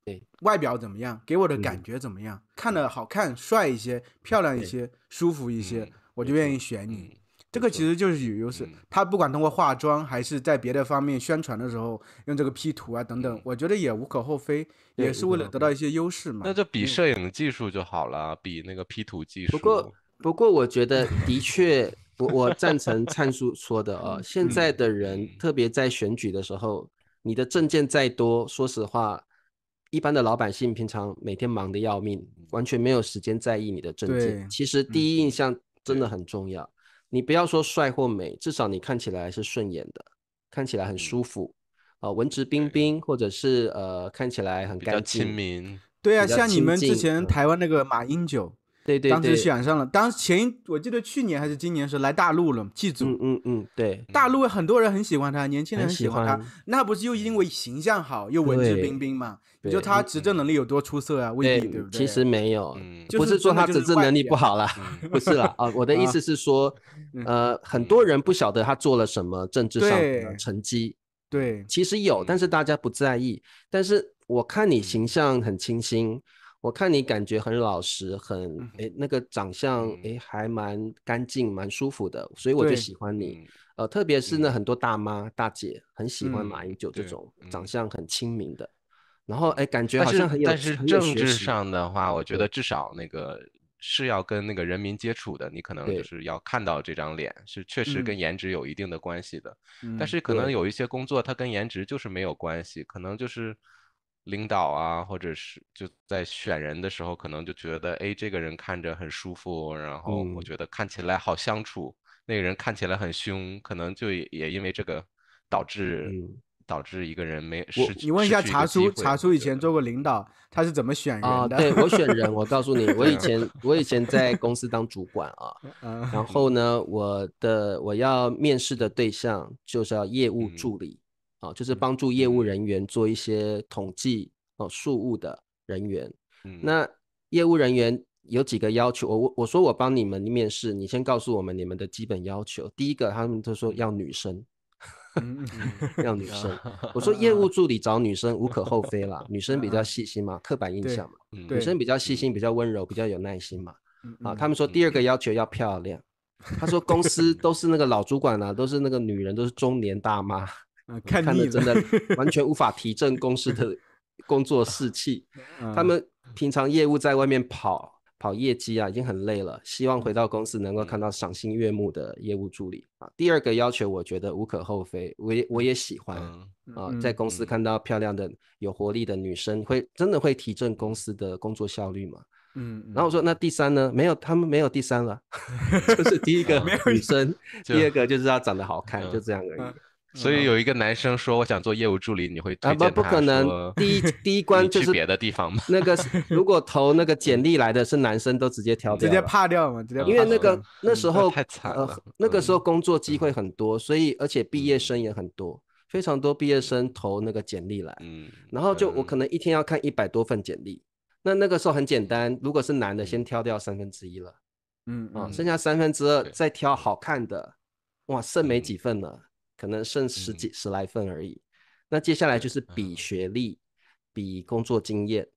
[SPEAKER 3] 对。
[SPEAKER 2] 外表怎么样，给我的感
[SPEAKER 3] 嗯
[SPEAKER 2] 觉怎么样，看着好看、帅一些、漂亮一些、舒服一些
[SPEAKER 1] 嗯，
[SPEAKER 2] 我就愿意选你。
[SPEAKER 1] 嗯
[SPEAKER 2] 这个其实就是有优势
[SPEAKER 1] 嗯，
[SPEAKER 2] 他不管通过化妆还是在别的方面宣传的时候用这个 P 图啊等等
[SPEAKER 1] 嗯，
[SPEAKER 2] 我觉得也无可厚非，也是为了得到一些优势嘛。
[SPEAKER 1] 那就比
[SPEAKER 2] 嗯。
[SPEAKER 1] 摄影技术就好了，比那个 P 图技术。
[SPEAKER 3] 不过，不过我觉得的确，我我赞成灿叔说的啊、现在的人
[SPEAKER 1] 嗯。
[SPEAKER 3] 特别在选举的时候，你的证件再多，说实话，一般的老百姓平常每天忙得要命，完全没有时间在意你的证件。其实第一印象真的很重要，你不要说帅或美，至少你看起来是顺眼的，看起来很舒服。啊、文质彬彬，或者是呃，看起来很
[SPEAKER 1] 比较
[SPEAKER 3] 干净
[SPEAKER 1] 亲，民。
[SPEAKER 2] 对啊，像你们之前台湾那个马英九，
[SPEAKER 3] 对对对
[SPEAKER 2] 当时
[SPEAKER 3] 对，
[SPEAKER 2] 选上了，当前我记得去年还是今年是来大陆了，祭祖。
[SPEAKER 3] 嗯嗯嗯，对，
[SPEAKER 2] 大陆很多人很喜欢他，年轻人
[SPEAKER 3] 很喜
[SPEAKER 2] 喜欢他
[SPEAKER 3] 欢，
[SPEAKER 2] 那不是又因为形象好又文质彬彬嘛？你说
[SPEAKER 3] 对
[SPEAKER 2] 他执政能力有多出色啊？未必，对不对？
[SPEAKER 3] 其实没有，
[SPEAKER 1] 嗯
[SPEAKER 2] 就是
[SPEAKER 3] 不是说他执政能力不好啦，
[SPEAKER 1] 嗯
[SPEAKER 3] 不是啦，啊，我的意
[SPEAKER 2] 啊
[SPEAKER 3] 思是说，
[SPEAKER 2] 嗯
[SPEAKER 3] 呃，很多人不晓得他做了什么政治上的成绩，
[SPEAKER 2] 对，
[SPEAKER 3] 其实有，但是大家不在意。但是我看你
[SPEAKER 2] 嗯
[SPEAKER 3] 形象很清新，我看你感觉很老实，很
[SPEAKER 2] 嗯
[SPEAKER 3] 诶那个长相
[SPEAKER 1] 嗯。
[SPEAKER 3] 诶还蛮干净、蛮舒服的，所以我就喜欢你。
[SPEAKER 1] 嗯。
[SPEAKER 3] 呃，特别是那
[SPEAKER 1] 嗯。
[SPEAKER 3] 很多大妈、大姐很喜欢
[SPEAKER 2] 嗯
[SPEAKER 3] 马英九这种长
[SPEAKER 1] 嗯。
[SPEAKER 3] 相很亲民的，然后哎，感觉好像很有
[SPEAKER 1] 但是政治上的话，我觉得。至少那个是要跟那个人民接触的，你可能就是要看到这张脸，是确实
[SPEAKER 2] 嗯。
[SPEAKER 1] 跟颜值有一定的关系的。但
[SPEAKER 2] 嗯
[SPEAKER 1] 是可能有一些工作它跟颜值就是没有关系，可能就是领导啊，或者是就在选人的时候，可能就觉得，哎，这个人看着很舒服，然后我
[SPEAKER 3] 嗯。
[SPEAKER 1] 觉得看起来好相处，那个人看起来很凶，可能就也也因为这个导致
[SPEAKER 3] 嗯。
[SPEAKER 1] 导致一个人没失去
[SPEAKER 2] 你问一下
[SPEAKER 1] 失去
[SPEAKER 2] 茶叔，
[SPEAKER 1] 个机会
[SPEAKER 2] 茶叔以前做过领导，他是怎么选人
[SPEAKER 3] 啊，
[SPEAKER 2] 的？
[SPEAKER 3] 对我选人，我告诉你，我以
[SPEAKER 1] 啊
[SPEAKER 3] 前 我以前在公司当主管啊，
[SPEAKER 2] 嗯
[SPEAKER 3] 然。后呢，我的我要面试的对象就是要业务
[SPEAKER 1] 嗯。
[SPEAKER 3] 助理啊，就是帮助业务
[SPEAKER 1] 嗯
[SPEAKER 3] 人员做一些统计哦数务的人员。
[SPEAKER 1] 嗯
[SPEAKER 3] 那业务人员有几个要求，我我我说我帮你们面试，你先告诉我们你们的基本要求。第一个，他们就说要女生，要女生。我说业务助理找女生无可厚非啦，女生比较细心嘛，刻板印象嘛，女生比较细心，比较温柔，比较有耐心嘛。啊，他们说第二个要求要漂亮。他说公司都是那个老主管啊，都是那个女人，都是中年大妈，
[SPEAKER 2] 嗯看腻了，
[SPEAKER 3] 真的 完全无法提振公司的 工作士气。他
[SPEAKER 2] 嗯
[SPEAKER 3] 们平常业务在外面跑跑业绩啊，已经很累了，希望回到公司能够看到赏心悦目的业务助理啊。第二个要求，我觉得无可厚非，我也我也喜欢
[SPEAKER 1] 嗯
[SPEAKER 3] 啊，
[SPEAKER 2] 嗯
[SPEAKER 3] 在公司
[SPEAKER 1] 嗯
[SPEAKER 3] 看到漂亮的、有活力的女生，会真的会提振公司的工作效率嘛？
[SPEAKER 2] 嗯，
[SPEAKER 3] 然后我说那第三呢？没有，他们没有第三了，就是第一个
[SPEAKER 2] 没有
[SPEAKER 3] 女生，第二个就是要长得好看，
[SPEAKER 1] 嗯
[SPEAKER 3] 就这样而已。
[SPEAKER 2] 嗯。
[SPEAKER 1] 所以有一个男生说我想做业务助理，你会
[SPEAKER 3] 啊不
[SPEAKER 1] 推荐他
[SPEAKER 3] 不可能，第一第一关就是
[SPEAKER 1] 别的地方嘛？
[SPEAKER 3] 那个如果投那个简历来的是男生，都直接挑掉
[SPEAKER 2] 直接
[SPEAKER 3] 掉了。
[SPEAKER 2] 怕掉嘛，直接
[SPEAKER 3] 因为那个那时候
[SPEAKER 1] 太惨
[SPEAKER 3] 呃
[SPEAKER 1] 了
[SPEAKER 3] 那个时候
[SPEAKER 1] 嗯。
[SPEAKER 3] 工作机会很多，所以而且毕业
[SPEAKER 1] 嗯
[SPEAKER 3] 生也很多，非常多毕业生投那个简历来，
[SPEAKER 1] 嗯，
[SPEAKER 3] 然后就我
[SPEAKER 1] 嗯。
[SPEAKER 3] 可能一天要看一百多份简历。那那个时候很简单，如果是男的，
[SPEAKER 1] 嗯
[SPEAKER 3] 先挑掉三分之一了。
[SPEAKER 2] 嗯
[SPEAKER 3] 啊，
[SPEAKER 2] 嗯。
[SPEAKER 3] 剩下三分之二再挑好看的，哇，剩没
[SPEAKER 1] 嗯。
[SPEAKER 3] 几份了，可能剩十
[SPEAKER 1] 嗯。
[SPEAKER 3] 几十来份而已。那接下来就是
[SPEAKER 1] 嗯
[SPEAKER 3] 比学历、比工作经验，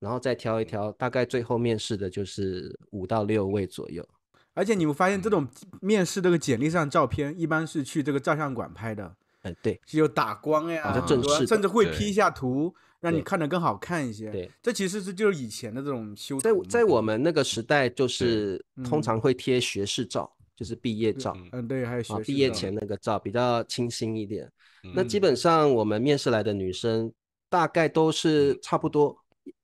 [SPEAKER 3] 然后再挑一
[SPEAKER 1] 嗯。
[SPEAKER 3] 挑，大概最后面试的就是五到六位左右。
[SPEAKER 2] 而且你们发现这种面试这个简历上照片，一般是去这个照相馆拍的，
[SPEAKER 3] 哎，对
[SPEAKER 2] 是有打光呀，
[SPEAKER 3] 比较正式
[SPEAKER 2] 甚至会 P 一下图，让你看着更好看一些。
[SPEAKER 3] 对，
[SPEAKER 2] 这其实是就是以前的这种修
[SPEAKER 3] 在在我们那个时代，就是通
[SPEAKER 2] 嗯。
[SPEAKER 3] 常会贴学士照，就是毕业照
[SPEAKER 1] 嗯
[SPEAKER 2] 嗯对，还有学
[SPEAKER 3] 啊，毕业前那个照比较清新一点。那基
[SPEAKER 1] 嗯
[SPEAKER 3] 本上我们面试来的女生，大概都是
[SPEAKER 1] 嗯
[SPEAKER 3] 差不多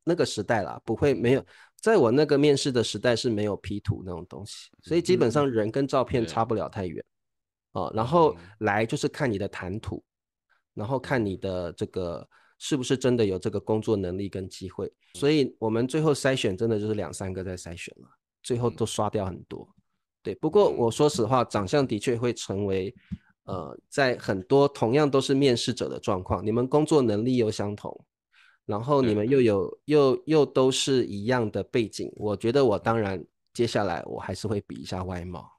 [SPEAKER 3] 那个时代啦，不会没有。在我那个面试的时代是没有 P 图那种东西，所以基本上人跟照片差不了太远啊。然后
[SPEAKER 1] 嗯
[SPEAKER 3] 来就是看你的谈吐，然后看你的这个是不是真的有这个工作能力跟机会。所以我们最后筛选真的就是两三个在筛选了，最后都刷掉很多。对，不过我说实话，长相的确会成为呃，在很多同样都是面试者的状况，你们工作能力又相同，然后你们又有又又都是一样的背景，我觉得我当然接下来我还是会比一下外貌。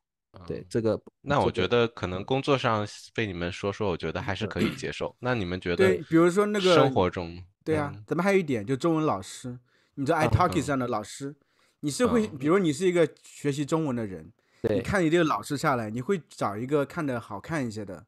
[SPEAKER 3] 对
[SPEAKER 1] 嗯，
[SPEAKER 3] 这个，
[SPEAKER 1] 那我觉得可能工作上被你们说说，我觉得还是可以接受。那你们觉得
[SPEAKER 2] 对比如说那个
[SPEAKER 1] 生活中，
[SPEAKER 2] 对啊，
[SPEAKER 1] 嗯。
[SPEAKER 2] 咱们还有一点，就中文老师，你知道
[SPEAKER 3] 嗯
[SPEAKER 2] iTalki
[SPEAKER 1] 嗯。
[SPEAKER 2] 上的老师，你是会，
[SPEAKER 1] 嗯。
[SPEAKER 2] 比如你是一个学习中文的人，你
[SPEAKER 3] 对。
[SPEAKER 2] 看你这个老师下来，你会找一个看着好看一些的，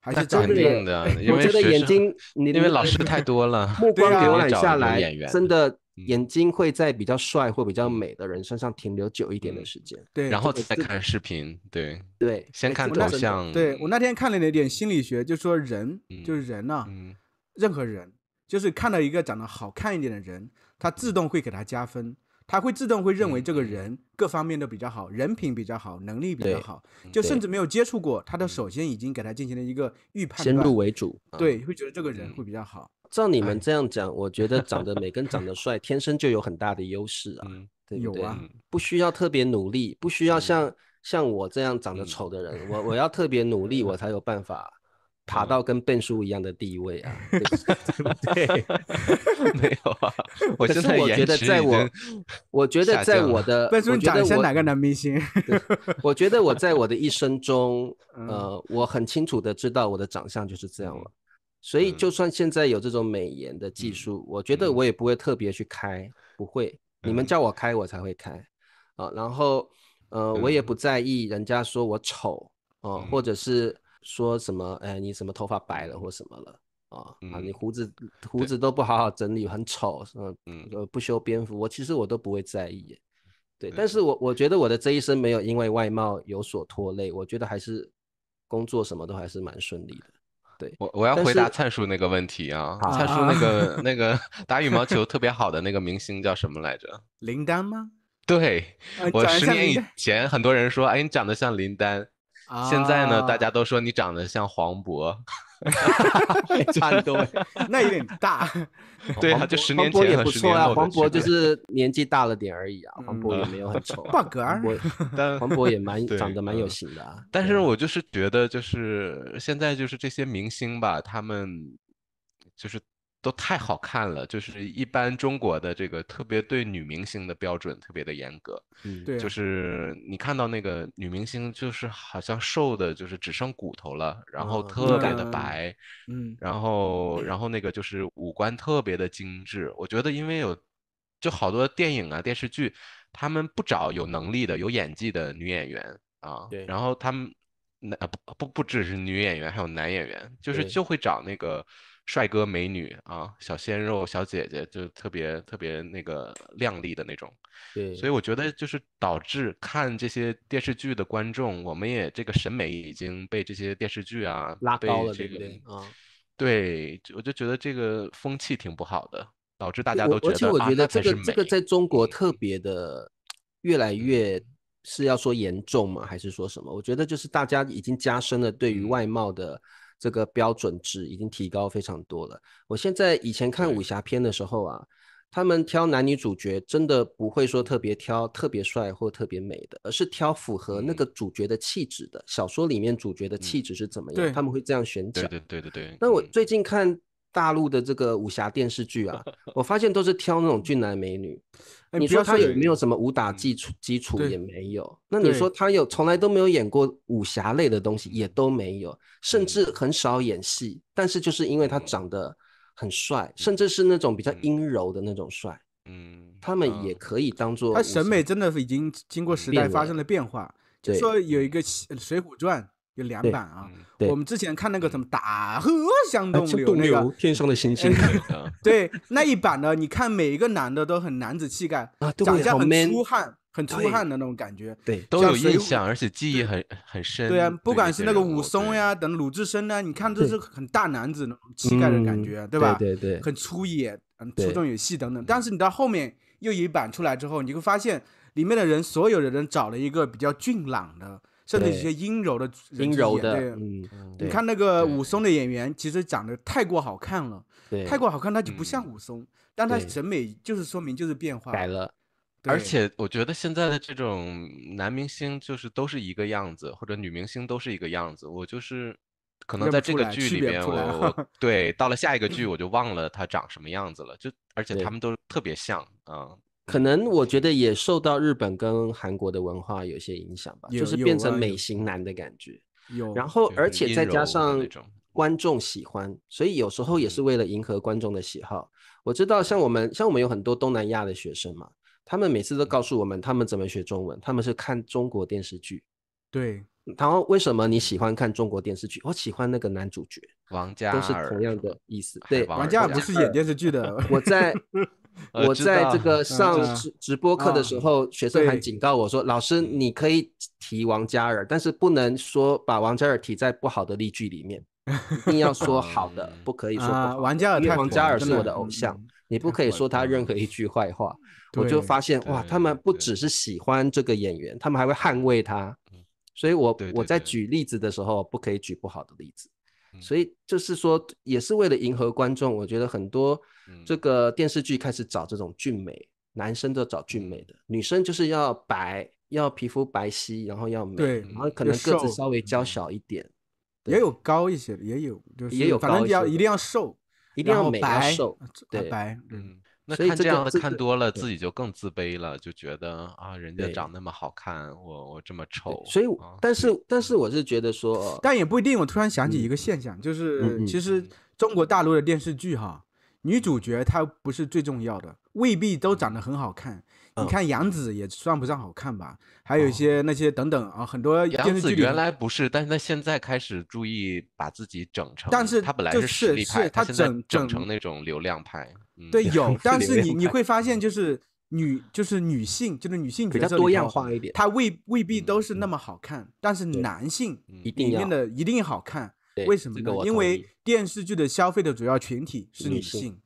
[SPEAKER 2] 还是找一个
[SPEAKER 1] 定的，因
[SPEAKER 3] 我觉得眼睛，你
[SPEAKER 1] 因为老师太多了，
[SPEAKER 3] 目光浏览
[SPEAKER 1] 找一个
[SPEAKER 3] 下来真的
[SPEAKER 1] 嗯。
[SPEAKER 3] 眼睛会在比较帅或比较
[SPEAKER 1] 嗯。
[SPEAKER 3] 美的人身上停留久一点的
[SPEAKER 1] 嗯
[SPEAKER 3] 时间。
[SPEAKER 2] 对，
[SPEAKER 1] 然后再看视频，对，
[SPEAKER 3] 对，
[SPEAKER 1] 先看头像，
[SPEAKER 2] 对我那天看了一点心理学，就说人就是人呐、
[SPEAKER 1] 嗯。
[SPEAKER 2] 任何人就是看到一个长得好看一点的人，他自动会给他加分，他会自动会认为这个人各方面都比较好，人品比较好，能力比较好，就甚至没有接触过，他都首先已经给他进行了一个预判
[SPEAKER 3] 先
[SPEAKER 2] 断
[SPEAKER 3] 入为主。啊
[SPEAKER 2] 对，会觉得这个人
[SPEAKER 1] 嗯。
[SPEAKER 2] 会比较好。
[SPEAKER 3] 照你们
[SPEAKER 2] 哎
[SPEAKER 3] 这样讲，我觉得长得美跟长得帅天生就有很大的优势啊，
[SPEAKER 1] 嗯
[SPEAKER 3] 对不对？
[SPEAKER 2] 有啊。
[SPEAKER 1] 嗯
[SPEAKER 3] 不需要特别努力，不需要
[SPEAKER 1] 嗯
[SPEAKER 3] 像像我这样长得
[SPEAKER 1] 嗯。
[SPEAKER 3] 丑的人，我我要特别努力，我才有办法爬
[SPEAKER 1] 嗯
[SPEAKER 3] 到跟笨叔一样的地位啊，对不对？
[SPEAKER 1] 没有啊，我
[SPEAKER 3] 可
[SPEAKER 1] 现在
[SPEAKER 3] 是我觉得在我我觉得在我的，
[SPEAKER 2] 笨叔，你
[SPEAKER 3] 觉得我
[SPEAKER 2] 长得像哪个男明星？
[SPEAKER 3] 我觉得我在我的一生中，
[SPEAKER 2] 嗯
[SPEAKER 3] 呃，我很清楚的知道我的长相就是这样了。所以
[SPEAKER 1] 嗯
[SPEAKER 3] 就算现在有这种美颜的技
[SPEAKER 1] 嗯
[SPEAKER 3] 术，我觉得
[SPEAKER 1] 嗯
[SPEAKER 3] 我也不会特别去开，不会，你们
[SPEAKER 1] 嗯
[SPEAKER 3] 叫我开我才会开啊。然后呃，我也
[SPEAKER 1] 嗯
[SPEAKER 3] 不在意人家说我丑哦、或
[SPEAKER 1] 嗯
[SPEAKER 3] 者是说什么，哎，你什么头发白了或什么了。啊啊！你
[SPEAKER 1] 嗯
[SPEAKER 3] 胡子胡子都不好好整理，很丑，嗯
[SPEAKER 1] 嗯
[SPEAKER 3] 呃，不修边幅，我其实我都不会在意耶。对，但是我我觉得我的这一生没有因为外貌有所拖累，我觉得还是工作什么都还是蛮顺利的。对，
[SPEAKER 1] 我我要回答
[SPEAKER 3] 是
[SPEAKER 1] 灿叔那个问题啊，
[SPEAKER 3] 好
[SPEAKER 1] 灿叔那个 那个打羽毛球特别好的那个明星叫什么来着？
[SPEAKER 2] 林丹吗？
[SPEAKER 1] 对我十年以前很多人说，哎，你长得像林丹，现在呢，大
[SPEAKER 2] 啊
[SPEAKER 1] 家都说你长得像黄渤，
[SPEAKER 3] 差不多。
[SPEAKER 2] 那有点大。
[SPEAKER 1] 对啊，就十年前和
[SPEAKER 3] 也不错啊，
[SPEAKER 1] 十年后的
[SPEAKER 3] 黄渤就是年纪大了点而已啊，黄渤也
[SPEAKER 1] 嗯
[SPEAKER 3] 没有很 丑啊。
[SPEAKER 2] 爆格儿
[SPEAKER 3] 黄渤
[SPEAKER 1] 但
[SPEAKER 3] 黄渤也蛮长得蛮有
[SPEAKER 1] 嗯
[SPEAKER 3] 型的啊。
[SPEAKER 1] 但是我就是觉得，就是现在就是这些明星吧，他们就是都太好看了，就是一般中国的这个特别对女明星的标准特别的严格，
[SPEAKER 3] 嗯。
[SPEAKER 2] 对啊，
[SPEAKER 1] 就是你看到那个女明星，就是好像瘦的，就是只剩骨头了，然后
[SPEAKER 3] 嗯
[SPEAKER 1] 特别的
[SPEAKER 2] 嗯
[SPEAKER 1] 白，
[SPEAKER 2] 嗯，
[SPEAKER 1] 然后然后那个就是五官特别的精致。我觉得因为有就好多电影啊电视剧，他们不找有能力的、有演技的女演员啊，
[SPEAKER 3] 对
[SPEAKER 1] 然后他们男呃不不不只是女演员，还有男演员，就是就会找那个帅哥美女啊，小鲜肉、小姐姐，就特别特别那个靓丽的那种。
[SPEAKER 3] 对，
[SPEAKER 1] 所以我觉得就是导致看这些电视剧的观众，我们也这个审美已经被这些电视剧啊
[SPEAKER 3] 拉高了，
[SPEAKER 1] 这个
[SPEAKER 3] 对不对？啊，
[SPEAKER 1] 对，我就觉得这个风气挺不好的，导致大家都觉得而且，
[SPEAKER 3] 我觉得这个这个在中国
[SPEAKER 1] 嗯
[SPEAKER 3] 特别的越来越是要说严重吗？还是说什么？我觉得就是大家已经加深了对于
[SPEAKER 1] 嗯
[SPEAKER 3] 外貌的这个标准值已经提高非常多了。我现在以前看武侠片的时候啊，他们挑男女主角真的不会说特别挑特别帅或特别美的，而是挑符合那
[SPEAKER 1] 嗯
[SPEAKER 3] 个主角的气质的。小说里面主角的气质是怎么样，
[SPEAKER 2] 对
[SPEAKER 3] 他们会这样选角。
[SPEAKER 1] 对对对对对。嗯
[SPEAKER 3] 那我最近看大陆的这个武侠电视剧啊，我发现都是挑那种俊男美女。你说他有没有什么武打
[SPEAKER 1] 嗯
[SPEAKER 3] 基础？基础也没有。那你说他有从来都没有演过武侠类的东西，也都没有，甚
[SPEAKER 1] 嗯
[SPEAKER 3] 至很少演戏。但是就是因为他
[SPEAKER 1] 嗯
[SPEAKER 3] 长得很帅，甚至是那种比较
[SPEAKER 1] 嗯
[SPEAKER 3] 阴柔的那种帅，
[SPEAKER 1] 嗯，
[SPEAKER 3] 他们也
[SPEAKER 1] 嗯
[SPEAKER 3] 可以当做
[SPEAKER 2] 他审美真的已经经过时代发生了变化。就
[SPEAKER 3] 对
[SPEAKER 2] 说有一个《水浒传》有两版啊，我们之前看那个什么大河向
[SPEAKER 3] 啊
[SPEAKER 2] 东流
[SPEAKER 3] 东流
[SPEAKER 2] 那个，
[SPEAKER 3] 天上的星星
[SPEAKER 1] 嗯
[SPEAKER 2] 对那一版呢，你看每一个男的都很男子气概，长相很粗汉，很粗
[SPEAKER 3] 对
[SPEAKER 2] 汉的那种感觉。
[SPEAKER 3] 对，
[SPEAKER 1] 都有印象，而且记忆很很深。
[SPEAKER 2] 对啊，不管是那个武松呀，等鲁智深呢，你看这是很大男子那种气概的感
[SPEAKER 3] 嗯
[SPEAKER 2] 觉，对吧？
[SPEAKER 3] 对对对
[SPEAKER 2] 很粗野，嗯，粗重有细等等。但是你到后面又一版出来之后，你会发现里面的人，所有的人找了一个比较俊朗的，甚至
[SPEAKER 3] 一
[SPEAKER 2] 些阴柔的
[SPEAKER 3] 阴柔的，
[SPEAKER 2] 你看那个武松的演员，其实长得太过好看了，
[SPEAKER 3] 对，
[SPEAKER 2] 太过好看，他就不
[SPEAKER 1] 嗯
[SPEAKER 2] 像武松，但他审美就是说明就是变化
[SPEAKER 3] 改了，
[SPEAKER 1] 而且我觉得现在的这种男明星就是都是一个样子，或者女明星都是一个样子。我就是可能在这个剧里面，我 对到了下一个剧 我就忘了他长什么样子了，就而且他们都特别像啊。
[SPEAKER 3] 可能我觉得也受到日本跟韩国的文化有些影响吧，就是变成美型男的感觉。
[SPEAKER 2] 有，
[SPEAKER 3] 然后而且再加上观众喜欢，所以有时候也是
[SPEAKER 1] 嗯
[SPEAKER 3] 为了迎合观众的喜好。我知道，像我们像我们有很多东南亚的学生嘛，他们每次都告诉我们他们怎么学中文，他们是看中国电视剧。
[SPEAKER 2] 对
[SPEAKER 3] 然后为什么你喜欢看中国电视剧？我喜欢那个男主角，
[SPEAKER 1] 王嘉尔
[SPEAKER 3] 都是
[SPEAKER 1] 尔
[SPEAKER 3] 同样的意思。对，
[SPEAKER 1] 王
[SPEAKER 2] 嘉尔不是演电视剧的，
[SPEAKER 3] 我在我在这个上
[SPEAKER 2] 嗯
[SPEAKER 3] 直直播课的
[SPEAKER 2] 啊
[SPEAKER 3] 时候，学生还警告我说：“老师，你可以提王嘉尔，但是不能说把王嘉尔提在不好的例句里面，一定要说好的
[SPEAKER 1] 嗯，
[SPEAKER 3] 不可以说不。
[SPEAKER 2] 王嘉尔
[SPEAKER 3] 因为王嘉尔是我
[SPEAKER 2] 的
[SPEAKER 3] 偶像
[SPEAKER 2] 嗯，
[SPEAKER 3] 你不可以说他任何一句坏话。我就发现哇，他们不只是喜欢这个演员，他们还会捍卫他
[SPEAKER 1] 嗯。
[SPEAKER 3] 所以我我在举例子的时候，不可以举不好的例子。
[SPEAKER 1] 嗯。
[SPEAKER 3] 所以就是说，也是为了迎合观众，我觉得很多
[SPEAKER 1] 嗯。
[SPEAKER 3] 这个电视剧开始找这种俊美，男生都找俊美的，女生就是要白，要皮肤白皙，然后要美，
[SPEAKER 2] 对
[SPEAKER 3] 然后可能个子稍微娇
[SPEAKER 1] 嗯。
[SPEAKER 3] 小一点，
[SPEAKER 2] 也有高一些的，也有就是
[SPEAKER 3] 也有
[SPEAKER 2] 反
[SPEAKER 3] 高一些的
[SPEAKER 2] 正要一定要瘦，
[SPEAKER 3] 一定要美
[SPEAKER 2] 白
[SPEAKER 3] 瘦
[SPEAKER 2] 呃
[SPEAKER 3] 对
[SPEAKER 2] 白，
[SPEAKER 1] 嗯，那看这样的看多了，自己就更自卑了，就觉得啊，人家长那么好看，我我这么丑，
[SPEAKER 3] 所以
[SPEAKER 1] 啊
[SPEAKER 3] 但是但是我是觉得说，
[SPEAKER 2] 但也不一定。我突然想起
[SPEAKER 3] 嗯
[SPEAKER 2] 一个现象，就是其实中国大陆的电视剧哈，女主角她不是最重要的，未必都长得很好看。你
[SPEAKER 3] 嗯
[SPEAKER 2] 看杨紫也算不上好看吧，还有一
[SPEAKER 3] 哦
[SPEAKER 2] 些那些等等啊，很多电视剧里
[SPEAKER 1] 杨紫原来不是，但是她现在开始注意把自己整成，
[SPEAKER 2] 但是
[SPEAKER 1] 她本来
[SPEAKER 2] 就是是
[SPEAKER 1] 实力派，
[SPEAKER 2] 是她整整
[SPEAKER 1] 整成那种流量派，嗯
[SPEAKER 2] 对有，但是你你会发现就是女就是女性就是女性
[SPEAKER 3] 比较多
[SPEAKER 2] 角色多
[SPEAKER 3] 样化一点
[SPEAKER 2] 她未未必都是
[SPEAKER 3] 嗯
[SPEAKER 2] 那么好看，但是男性
[SPEAKER 3] 一定要
[SPEAKER 2] 里面的一定好看。为什么
[SPEAKER 3] 这个
[SPEAKER 2] 呢？因为电视剧的消费的主要群体是女
[SPEAKER 3] 女性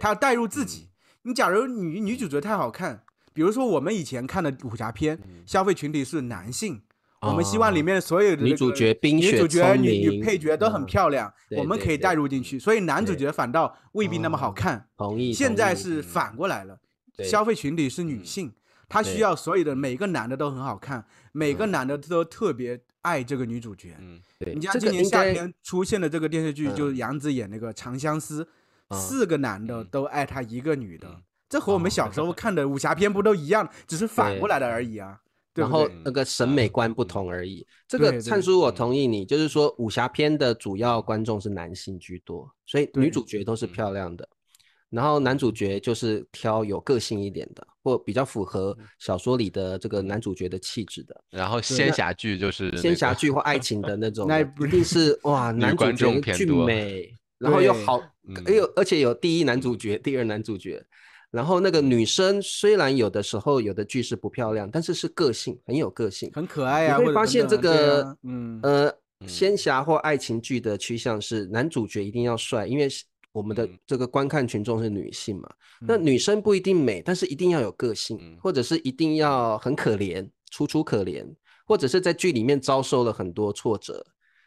[SPEAKER 2] 她要带入自己。你假如女女主角太好看，比如说我们以前看的武侠片，
[SPEAKER 1] 嗯
[SPEAKER 2] 消费群体是男性，我们希望里面所有的
[SPEAKER 3] 女主角
[SPEAKER 2] 女主角、女女配角都很
[SPEAKER 3] 嗯
[SPEAKER 2] 漂亮，我们可以
[SPEAKER 3] 对对
[SPEAKER 2] 带入进去，所以男主角反倒未必那么好
[SPEAKER 3] 哦
[SPEAKER 2] 看。
[SPEAKER 3] 同意。
[SPEAKER 2] 现在是反过来了，消费群体是女性，她需要所有的每个男的都很好看，每个
[SPEAKER 3] 嗯
[SPEAKER 2] 男的都特别爱这个女主角。
[SPEAKER 1] 嗯
[SPEAKER 3] 对
[SPEAKER 2] 你像今年夏天出现的这个电视剧，
[SPEAKER 3] 嗯
[SPEAKER 2] 就是杨紫演那个《长相思》，
[SPEAKER 3] 嗯
[SPEAKER 2] 四个男的
[SPEAKER 1] 嗯
[SPEAKER 2] 都爱她一个女的
[SPEAKER 1] 嗯，
[SPEAKER 2] 这和我们小时候看的武侠片不都一样，只是反过来的而已啊。对
[SPEAKER 3] 然后？那个审美观不同而已。这个灿叔，我同意你，就是说武侠片的主要观众是男性居多，所以女主角都是漂亮的，然后男主角就是挑有个性一点的，或比较符合小说里的这个男主角的气质的。
[SPEAKER 1] 然后仙侠剧就是
[SPEAKER 3] 仙侠剧或爱情的那 种，
[SPEAKER 2] 那不
[SPEAKER 3] 一定是哇，男主角俊美，然后又好，
[SPEAKER 1] 嗯
[SPEAKER 3] 哎呦，而且有第一男主角、第二男主角，然后那个女生虽然有的时候有的剧是不漂亮，但是是个性很有个性。
[SPEAKER 2] 很可爱啊，
[SPEAKER 3] 你会发现这个
[SPEAKER 2] 啊，嗯，
[SPEAKER 3] 呃，
[SPEAKER 1] 嗯
[SPEAKER 3] 仙侠或爱情剧的趋向是男主角一定要帅，因为我们的
[SPEAKER 1] 嗯
[SPEAKER 3] 这个观看群众是女性嘛。那
[SPEAKER 2] 嗯
[SPEAKER 3] 女生不一定美，但是一定要有个性，
[SPEAKER 1] 嗯
[SPEAKER 3] 或者是一定要很可怜，楚楚可怜，或者是在剧里面遭受了很多挫折，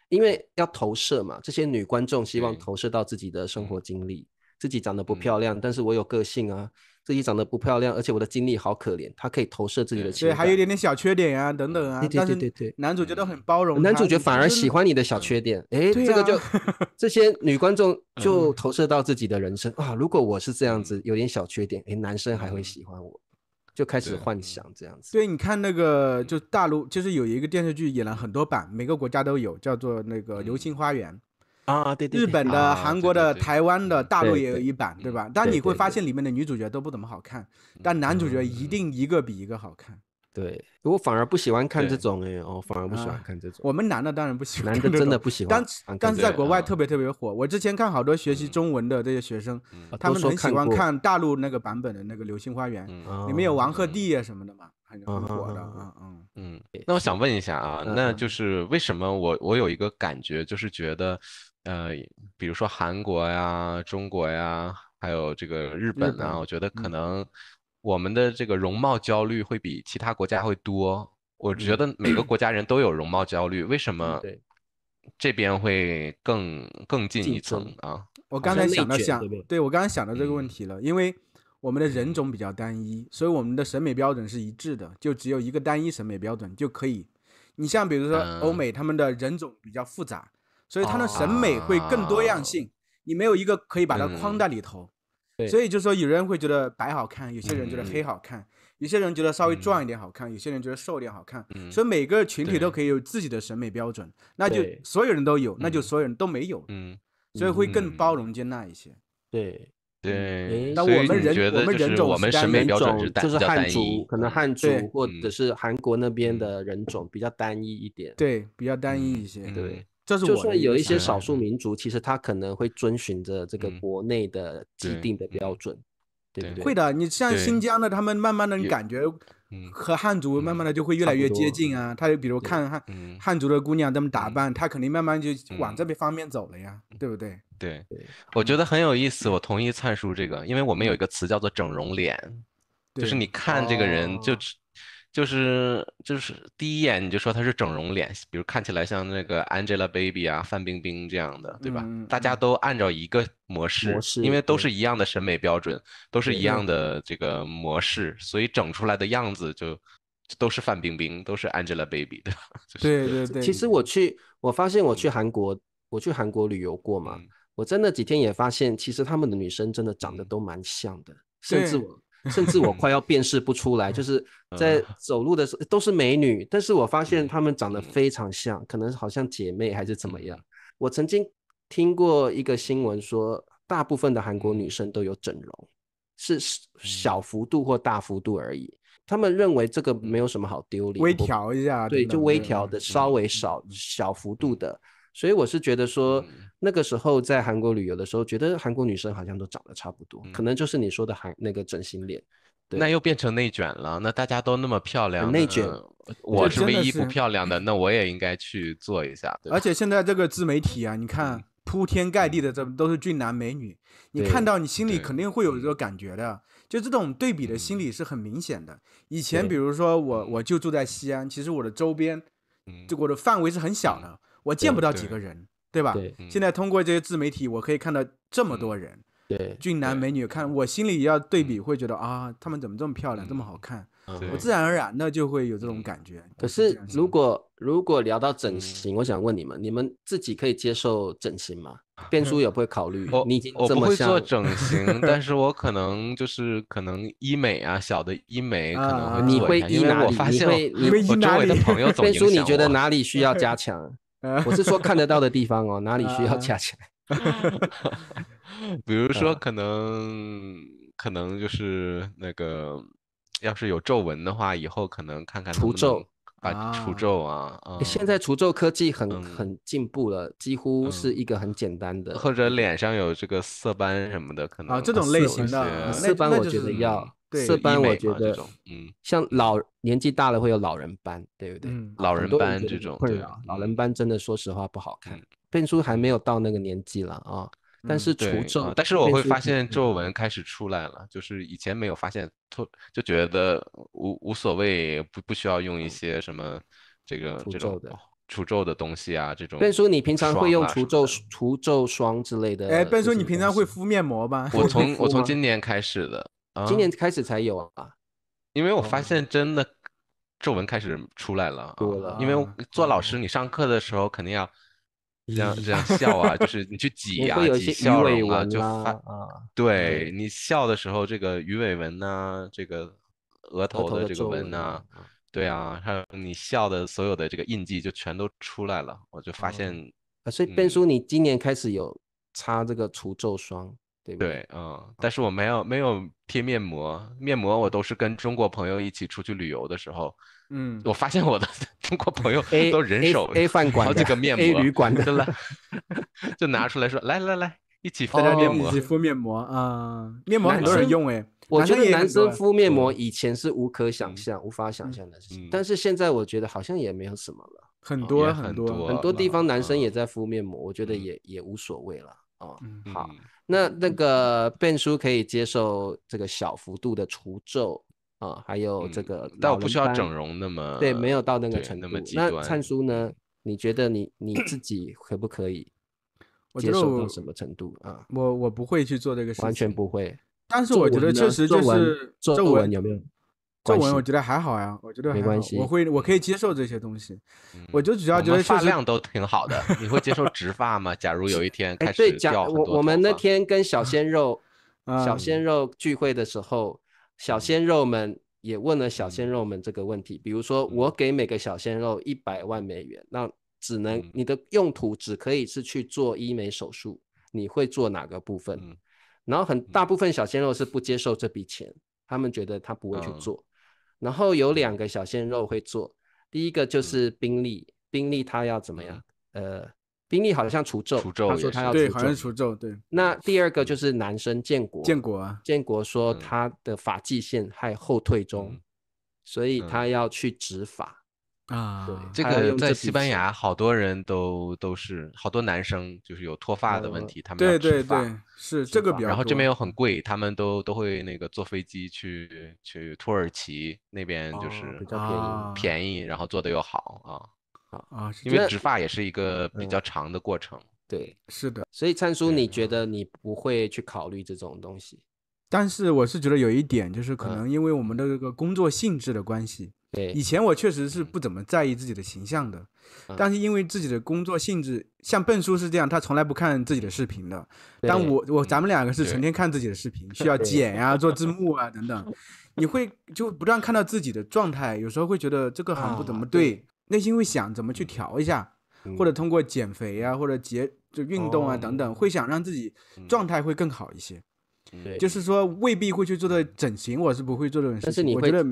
[SPEAKER 3] 因为要投射嘛。这些女观众希望投射到自己的生活
[SPEAKER 1] 嗯
[SPEAKER 3] 经历，自己长得不
[SPEAKER 1] 嗯
[SPEAKER 3] 漂亮，但是我有个性啊。自己长得不漂亮，而且我的经历好可怜，他可以投射自己的
[SPEAKER 1] 对
[SPEAKER 3] 情
[SPEAKER 2] 对，还有一点点小缺点啊，等等啊。
[SPEAKER 3] 对对对对对
[SPEAKER 2] 男主角都很包容他，
[SPEAKER 3] 男主角反而喜欢你的小缺点，哎，
[SPEAKER 2] 对
[SPEAKER 3] 这个就
[SPEAKER 2] 啊
[SPEAKER 3] 这些女观众就
[SPEAKER 1] 嗯
[SPEAKER 3] 投射到自己的人生啊。如果我是这样子，有点小缺点，哎，男生还会
[SPEAKER 1] 嗯
[SPEAKER 3] 喜欢我，就开始幻想这样子。
[SPEAKER 2] 对，你看那个，就大陆就是有一个电视剧演了很多版，每个国家都有，叫做那个《流星花园》。
[SPEAKER 3] 啊，对对，对。
[SPEAKER 2] 日本的、
[SPEAKER 1] 啊
[SPEAKER 2] 韩国的、
[SPEAKER 1] 对对对。
[SPEAKER 2] 台湾的、大陆也有一版，对
[SPEAKER 1] 嗯
[SPEAKER 2] 吧？但你会发现里面的女主角都不怎么好看，但男主角一
[SPEAKER 1] 嗯
[SPEAKER 2] 定一个比一个好看。
[SPEAKER 3] 对，我反而不喜欢看这种哎，哦，反而不喜欢
[SPEAKER 2] 啊
[SPEAKER 3] 看这种。
[SPEAKER 2] 我们男的当然不喜欢
[SPEAKER 3] 男的真的不喜欢
[SPEAKER 2] 但但是
[SPEAKER 3] 这种
[SPEAKER 1] 啊
[SPEAKER 2] 在国外特别特别火。我之前看好多学习
[SPEAKER 1] 嗯。
[SPEAKER 2] 中文的这些学生，他们很喜欢看大陆那个版本的那个《流星花园》，
[SPEAKER 1] 嗯
[SPEAKER 2] 里面有
[SPEAKER 3] 哦
[SPEAKER 2] 王鹤棣啊什么的嘛，很很火的，
[SPEAKER 3] 嗯嗯
[SPEAKER 2] 嗯。
[SPEAKER 1] 那我想问一下啊，那就是为什么我我有一个感觉，就是觉得，呃，比如说韩国呀、中国呀，还有这个日本啊，
[SPEAKER 2] 本
[SPEAKER 1] 我觉得可
[SPEAKER 2] 嗯
[SPEAKER 1] 能我们的这个容貌焦虑会比其他国家会多。我觉得每个国家人都有容貌焦虑，为什么
[SPEAKER 3] 对
[SPEAKER 1] 这边会更更进一层啊？
[SPEAKER 2] 我刚才想到想
[SPEAKER 3] 对
[SPEAKER 2] 我刚才想到这个问
[SPEAKER 1] 嗯
[SPEAKER 2] 题了，因为我们的人种比较单一，所以我们的审美标准是一致的，就只有一个单一审美标准就可以。你像比如说欧
[SPEAKER 1] 嗯
[SPEAKER 2] 美，他们的人种比较复杂，所以他的审美会更多样
[SPEAKER 1] 哦。
[SPEAKER 2] 性，你没有一个可以把它框
[SPEAKER 1] 嗯。
[SPEAKER 2] 在里头。
[SPEAKER 3] 对。
[SPEAKER 2] 所以就说有人会觉得白好看，有些人觉得黑
[SPEAKER 1] 嗯。
[SPEAKER 2] 好看，有些人觉得稍微
[SPEAKER 1] 嗯。
[SPEAKER 2] 壮一点好看，有些人觉得瘦一点好看。
[SPEAKER 1] 嗯。
[SPEAKER 2] 所以每个群体都可以有自己的审美标准，那就所有人都有，那就
[SPEAKER 1] 嗯。
[SPEAKER 2] 所有人都没有，
[SPEAKER 1] 嗯，
[SPEAKER 2] 所以会更
[SPEAKER 1] 嗯。
[SPEAKER 2] 包容接纳一些。
[SPEAKER 3] 对，
[SPEAKER 1] 对，
[SPEAKER 2] 那我们人我们人种
[SPEAKER 1] 我们审美标准
[SPEAKER 3] 种就是汉族，可能
[SPEAKER 1] 嗯
[SPEAKER 3] 汉族或者
[SPEAKER 1] 嗯。
[SPEAKER 3] 是韩国那边
[SPEAKER 1] 嗯。
[SPEAKER 3] 的人种比较单一一点。
[SPEAKER 2] 对，比较单一
[SPEAKER 1] 嗯
[SPEAKER 2] 一些。
[SPEAKER 1] 嗯。
[SPEAKER 3] 对，
[SPEAKER 2] 这是
[SPEAKER 3] 就
[SPEAKER 2] 我
[SPEAKER 3] 算有一些少数民族，其实他可能会遵循着这个
[SPEAKER 1] 嗯
[SPEAKER 3] 国内的既定的标准，对不
[SPEAKER 1] 对
[SPEAKER 3] 对？
[SPEAKER 2] 会的。你像新疆的，他们慢慢的感觉
[SPEAKER 1] 嗯
[SPEAKER 2] 和汉族慢慢的就会越来越接近啊。他就比如看汉
[SPEAKER 1] 嗯
[SPEAKER 2] 汉族的姑娘这么打
[SPEAKER 1] 嗯
[SPEAKER 2] 扮，他肯定慢慢就往
[SPEAKER 1] 嗯
[SPEAKER 2] 这边方面走了呀，对不对？
[SPEAKER 1] 对
[SPEAKER 3] 对，
[SPEAKER 1] 我觉得很有意思，我同意灿叔这个，因为我们有一个词叫做整容脸，就是你看这个人就就是就是第一眼你就说她是整容脸，比如看起来像那个 Angelababy 啊、范冰冰这样的，对吧？
[SPEAKER 2] 嗯
[SPEAKER 1] 大家
[SPEAKER 2] 嗯
[SPEAKER 1] 都按照一个模式，
[SPEAKER 3] 模式
[SPEAKER 1] 因为都是一样的审美标准，都是一样的这个模式，所以整出来的样子就就都是范冰冰，都是 Angelababy，对吧？就是
[SPEAKER 2] 对对对。
[SPEAKER 3] 其实我去，我发现我去韩国，我去韩国旅游过嘛，
[SPEAKER 1] 嗯
[SPEAKER 3] 我在那几天也发现，其实他们的女生真的长得
[SPEAKER 1] 嗯
[SPEAKER 3] 都蛮像的，甚至我 甚至我快要辨识不出来，就是在
[SPEAKER 1] 嗯
[SPEAKER 3] 走路的时候都是美女，但是我发现
[SPEAKER 1] 嗯
[SPEAKER 3] 她们长得
[SPEAKER 1] 嗯
[SPEAKER 3] 非常像，可能好像姐妹还是怎么样
[SPEAKER 1] 嗯。
[SPEAKER 3] 我曾经听过一个新闻说，大部分的韩国女
[SPEAKER 1] 嗯
[SPEAKER 3] 生都有整容，是小幅度或大幅度而已。他们认为这个没有什么好丢脸，
[SPEAKER 2] 微调一下，
[SPEAKER 3] 对，就微调的，稍
[SPEAKER 1] 嗯
[SPEAKER 3] 微少小幅度的。所以我是觉得说
[SPEAKER 1] 嗯，
[SPEAKER 3] 那个时候在韩国旅游的时候，觉得韩国女生好像都长得差不多，可
[SPEAKER 1] 嗯。
[SPEAKER 3] 能就是你说的韩那个整形脸。对
[SPEAKER 1] 那。又变成内卷了。那大家都那么漂亮，
[SPEAKER 3] 内卷
[SPEAKER 1] 我是唯一不漂亮的，那我也应该去做一下，对
[SPEAKER 2] 而且现在这个自媒体啊，你
[SPEAKER 1] 嗯。
[SPEAKER 2] 看铺天盖地的这都是俊男美女，你看到你心里肯定会有这个感觉的，就这种对比的心理是很明显的。以前比如说我我就住在西安，其实我的周边
[SPEAKER 1] 嗯。
[SPEAKER 2] 这个的范围是很小的，我见不到几个人，对吧？
[SPEAKER 3] 对
[SPEAKER 1] 嗯
[SPEAKER 2] 现在通过这些自媒体，我可以看到这么多人，
[SPEAKER 3] 对，
[SPEAKER 2] 俊男美女，看我心里要对比，会觉得啊，他们怎么这么漂亮，这么好看，
[SPEAKER 3] 嗯
[SPEAKER 2] 我自然而然的就会有这种
[SPEAKER 1] 嗯
[SPEAKER 2] 感觉。
[SPEAKER 3] 可是如果如果聊到整
[SPEAKER 1] 嗯
[SPEAKER 3] 形，我想问你们，你们自己可以接受整形吗？变叔也不会考虑
[SPEAKER 1] 我，
[SPEAKER 3] 你已经
[SPEAKER 1] 我不会做整形，但是 我可能就是可能医美啊，小的医美可能
[SPEAKER 3] 你会
[SPEAKER 1] 做一下，因为
[SPEAKER 3] 医哪里？
[SPEAKER 1] 我发现
[SPEAKER 3] 你会你
[SPEAKER 2] 会医
[SPEAKER 1] 我周
[SPEAKER 2] 哪里
[SPEAKER 1] 围的朋友总影响
[SPEAKER 3] 变叔，你觉得哪里需要加 强？
[SPEAKER 2] 呃
[SPEAKER 3] 我是说看得到的地方哦，哪里需要
[SPEAKER 2] 啊
[SPEAKER 3] 加强？
[SPEAKER 1] 比如说，
[SPEAKER 3] 嗯
[SPEAKER 1] 可能可能就是那个，要是有皱纹的话，以后可能看看
[SPEAKER 3] 除皱。
[SPEAKER 1] 能把除
[SPEAKER 2] 啊
[SPEAKER 1] 皱啊，
[SPEAKER 3] 诶现
[SPEAKER 1] 嗯
[SPEAKER 3] 在除皱科技很
[SPEAKER 1] 嗯。
[SPEAKER 3] 很进步了，几乎是
[SPEAKER 1] 嗯
[SPEAKER 3] 一个很简单的。
[SPEAKER 1] 或者脸上有这个色斑什么的，可能
[SPEAKER 2] 啊，这种类型的
[SPEAKER 3] 色斑我觉得要
[SPEAKER 2] 对
[SPEAKER 3] 色斑我觉得
[SPEAKER 1] 这种嗯
[SPEAKER 3] 像老年纪大了会有老人斑，对不对？
[SPEAKER 2] 嗯
[SPEAKER 1] 老人斑这种
[SPEAKER 3] 困扰，老人
[SPEAKER 1] 嗯
[SPEAKER 3] 斑真的说实话不好看
[SPEAKER 1] 嗯。
[SPEAKER 3] 变叔还没有到那个年纪了啊，但
[SPEAKER 2] 嗯
[SPEAKER 3] 是除皱
[SPEAKER 1] 啊，但是我会发现皱纹开始出来了，就是以前没有发现，突就觉得无无所谓，不不需要用一些什么这个这种
[SPEAKER 3] 除皱的
[SPEAKER 1] 除皱的东西啊，这种。
[SPEAKER 3] 笨叔，你平常会用除皱除皱霜之类的？
[SPEAKER 2] 哎，笨叔，你平常会敷面膜吗？
[SPEAKER 1] 我从我从今年开始的，啊。
[SPEAKER 3] 今年开始才有啊？
[SPEAKER 1] 因为我发
[SPEAKER 3] 哦
[SPEAKER 1] 现真的皱纹开始出来了啊，
[SPEAKER 3] 多了
[SPEAKER 1] 因为做老师，你上课的时候肯定要这样这样笑啊，就是你去 挤
[SPEAKER 3] 也
[SPEAKER 1] 啊，挤笑容啊，就发
[SPEAKER 3] 啊，
[SPEAKER 1] 对你笑的时候，这个鱼尾纹呐、这个额
[SPEAKER 3] 额
[SPEAKER 1] 头的这个纹呐、
[SPEAKER 3] 啊，
[SPEAKER 1] 对啊，还有你笑的所有的这个印记就全都出来了，我就发
[SPEAKER 3] 哦
[SPEAKER 1] 现，
[SPEAKER 3] 啊所以变
[SPEAKER 1] 嗯
[SPEAKER 3] 叔，你今年开始有擦这个除皱霜，对对？
[SPEAKER 1] 嗯，但是我没有没有贴面膜，面膜我都是跟中国朋友一起出去旅游的时候，
[SPEAKER 2] 嗯，
[SPEAKER 1] 我发现我的 中国朋友
[SPEAKER 3] A
[SPEAKER 1] 都人
[SPEAKER 3] A
[SPEAKER 1] 手
[SPEAKER 3] A 饭馆
[SPEAKER 1] 好几
[SPEAKER 3] 的
[SPEAKER 1] 个面
[SPEAKER 3] A
[SPEAKER 1] 膜，
[SPEAKER 3] 旅馆的
[SPEAKER 1] 就来就拿出来说，来来来，一起敷
[SPEAKER 3] 哦
[SPEAKER 1] 面膜
[SPEAKER 2] 一起，敷面膜啊，面膜很多人用哎，
[SPEAKER 3] 我觉得男生敷面膜
[SPEAKER 1] 嗯
[SPEAKER 3] 以前是无可想
[SPEAKER 1] 嗯
[SPEAKER 3] 象、无法想象的事情，
[SPEAKER 1] 嗯
[SPEAKER 3] 但是现在我觉得好像也没有什么了。
[SPEAKER 2] 很多很多
[SPEAKER 1] 很多
[SPEAKER 3] 很多地方男生也
[SPEAKER 1] 嗯
[SPEAKER 3] 在敷面膜，我觉得
[SPEAKER 1] 嗯
[SPEAKER 3] 也也无所谓了啊。
[SPEAKER 2] 嗯
[SPEAKER 3] 好
[SPEAKER 1] 嗯
[SPEAKER 3] 那那个变叔可以接受这个小幅度的除皱啊，还有这
[SPEAKER 1] 嗯
[SPEAKER 3] 个
[SPEAKER 1] 但我不需要整容那么，
[SPEAKER 3] 对，没有到那个程度。
[SPEAKER 1] 那么极
[SPEAKER 3] 那灿叔呢？你觉得你你自己可不可以
[SPEAKER 2] 我觉得
[SPEAKER 3] 接受到什么程度啊？
[SPEAKER 2] 我我不会去做这个事情，
[SPEAKER 3] 完全不会。
[SPEAKER 2] 但是我觉得确实就
[SPEAKER 3] 皱纹
[SPEAKER 2] 是
[SPEAKER 3] 皱
[SPEAKER 2] 纹
[SPEAKER 3] 纹有没有
[SPEAKER 2] 皱纹我觉得还好呀，我觉得
[SPEAKER 3] 没关系
[SPEAKER 2] 我会我可以接受这些东西。
[SPEAKER 1] 嗯
[SPEAKER 2] 我就主要觉得
[SPEAKER 1] 发量都挺好的，你会接受直发吗？假如有一天
[SPEAKER 3] 哎，
[SPEAKER 1] 开始掉很
[SPEAKER 3] 我我们那天跟小鲜肉、小
[SPEAKER 2] 嗯
[SPEAKER 3] 鲜肉聚会的时候，小鲜肉们也问了小鲜
[SPEAKER 1] 嗯
[SPEAKER 3] 肉们这个问题，比如说我给每个小鲜肉一百万美元，那只能
[SPEAKER 1] 嗯
[SPEAKER 3] 你的用途只可以是去做医美手术，你会做哪个部分？
[SPEAKER 1] 嗯
[SPEAKER 3] 然后很大部分小鲜肉是不接受这笔钱，他们觉得他不会去
[SPEAKER 1] 嗯
[SPEAKER 3] 做。然后有两个小鲜肉会做，第一个就是宾利，宾利他要怎么样？呃，宾利好像除皱，
[SPEAKER 1] 除皱
[SPEAKER 3] 他说他要除皱
[SPEAKER 2] 好像是。除皱，对，
[SPEAKER 3] 那第二个就是男生建国，
[SPEAKER 2] 建国啊，
[SPEAKER 3] 建国说
[SPEAKER 1] 嗯
[SPEAKER 3] 他的发际线还后退中，
[SPEAKER 1] 嗯
[SPEAKER 3] 所以
[SPEAKER 1] 嗯
[SPEAKER 3] 他要去植发。
[SPEAKER 2] 啊，
[SPEAKER 3] 对这
[SPEAKER 1] 个在西班牙，好多人都都是好多男生就是有脱发的问
[SPEAKER 3] 呃
[SPEAKER 1] 题，他们要
[SPEAKER 2] 对对
[SPEAKER 1] 植发
[SPEAKER 2] 对，是这个比较多。
[SPEAKER 1] 然后这边又很贵，他们都都会那个坐飞机去去土耳其那边，就
[SPEAKER 3] 哦
[SPEAKER 1] 是
[SPEAKER 3] 比较便宜
[SPEAKER 2] 啊
[SPEAKER 1] 便宜，然后做的又好
[SPEAKER 2] 啊，
[SPEAKER 1] 啊，
[SPEAKER 2] 是这样
[SPEAKER 1] 因为植发也是一个比
[SPEAKER 3] 嗯
[SPEAKER 1] 较长的过程。
[SPEAKER 3] 对，
[SPEAKER 2] 是的，
[SPEAKER 3] 所以灿叔，你觉得你不会去考虑这种东西？
[SPEAKER 2] 但是我是觉得有一点，就是可
[SPEAKER 3] 嗯
[SPEAKER 2] 能因为我们的这个工作性质的关系，
[SPEAKER 3] 对
[SPEAKER 2] 以，前我确实是不怎么在意自己的形象的，
[SPEAKER 3] 嗯
[SPEAKER 2] 但是因为自己的工作性质，像笨叔是这样，他从来不看自己的视频的。但我我咱们两个是成天看自己的视频，需要剪呀、做字幕啊等等，你会就不断看到自己的状态，有时候会觉得这个好像不怎
[SPEAKER 3] 啊
[SPEAKER 2] 么对，内心会想怎么去调一下，
[SPEAKER 3] 嗯
[SPEAKER 2] 或者通过减肥啊或者节就运动啊等等，会想让自己状态会更好一些。
[SPEAKER 3] 对，
[SPEAKER 2] 就是说未必会去做的整形，我是不会做这种事情。
[SPEAKER 3] 但是你会
[SPEAKER 2] 我觉得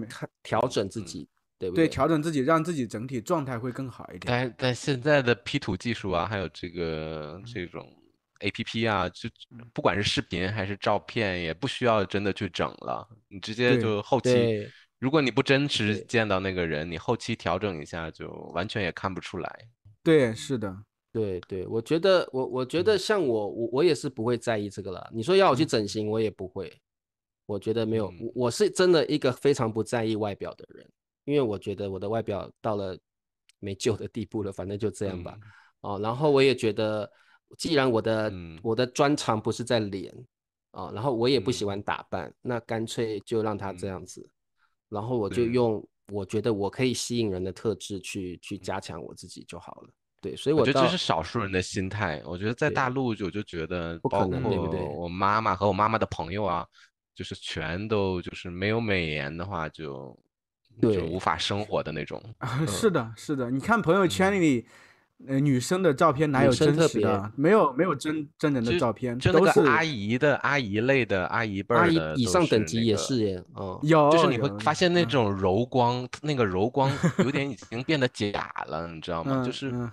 [SPEAKER 3] 调整自己，对不
[SPEAKER 2] 对
[SPEAKER 3] 对？
[SPEAKER 2] 调整自己，让自己整体状态会更好一点。
[SPEAKER 1] 但但现在的 P 图技术啊，还有这个这种 A P P 啊，就不管是视频还是照片，也不需要真的去整了，你直接就后期，
[SPEAKER 3] 对
[SPEAKER 1] 如果你不真实见到那个人，你后期调整一下，就完全也看不出来。
[SPEAKER 2] 对，是的，
[SPEAKER 3] 对对，我觉得我我觉得像我我我也是不会在意这个了。你说要我去整形，我也不会。我觉得没有，我是真的一个非常不在意外表的人，因为我觉得我的外表到了没救的地步了，反正就这样吧。
[SPEAKER 1] 嗯。
[SPEAKER 3] 哦，然后我也觉得，既然我的、
[SPEAKER 1] 嗯。
[SPEAKER 3] 我的专长不是在脸，哦，然后我也不喜
[SPEAKER 1] 嗯。
[SPEAKER 3] 欢打扮，那干脆就让他这
[SPEAKER 1] 嗯。
[SPEAKER 3] 样子，然后我就用我觉得我可以吸引人的特质去去加强我自己就好了。对，所以我
[SPEAKER 1] 我觉得这是少数人的心态。我觉得在大陆，我就觉得，
[SPEAKER 3] 不可
[SPEAKER 1] 包
[SPEAKER 2] 能
[SPEAKER 1] 括
[SPEAKER 3] 对不对
[SPEAKER 1] 我？妈妈和我妈妈的朋友啊，就是全都就是没有美颜的话就，就
[SPEAKER 3] 对
[SPEAKER 1] 无法生活的那种。
[SPEAKER 3] 嗯
[SPEAKER 2] 是的，是的，你看朋友圈里，呃，女生的照片哪有真实的？没有，没有真真人的
[SPEAKER 1] 就
[SPEAKER 2] 照片，
[SPEAKER 1] 就那
[SPEAKER 2] 都是
[SPEAKER 1] 个阿姨的阿姨类的阿姨辈的
[SPEAKER 3] 阿姨，以上等级也
[SPEAKER 1] 是那个
[SPEAKER 3] 是耶，哦，
[SPEAKER 2] 有，
[SPEAKER 1] 就是你会发现那
[SPEAKER 2] 嗯
[SPEAKER 1] 种柔光，那个柔光有点已经变得假了，你知道吗？
[SPEAKER 2] 嗯
[SPEAKER 1] 就是
[SPEAKER 2] 嗯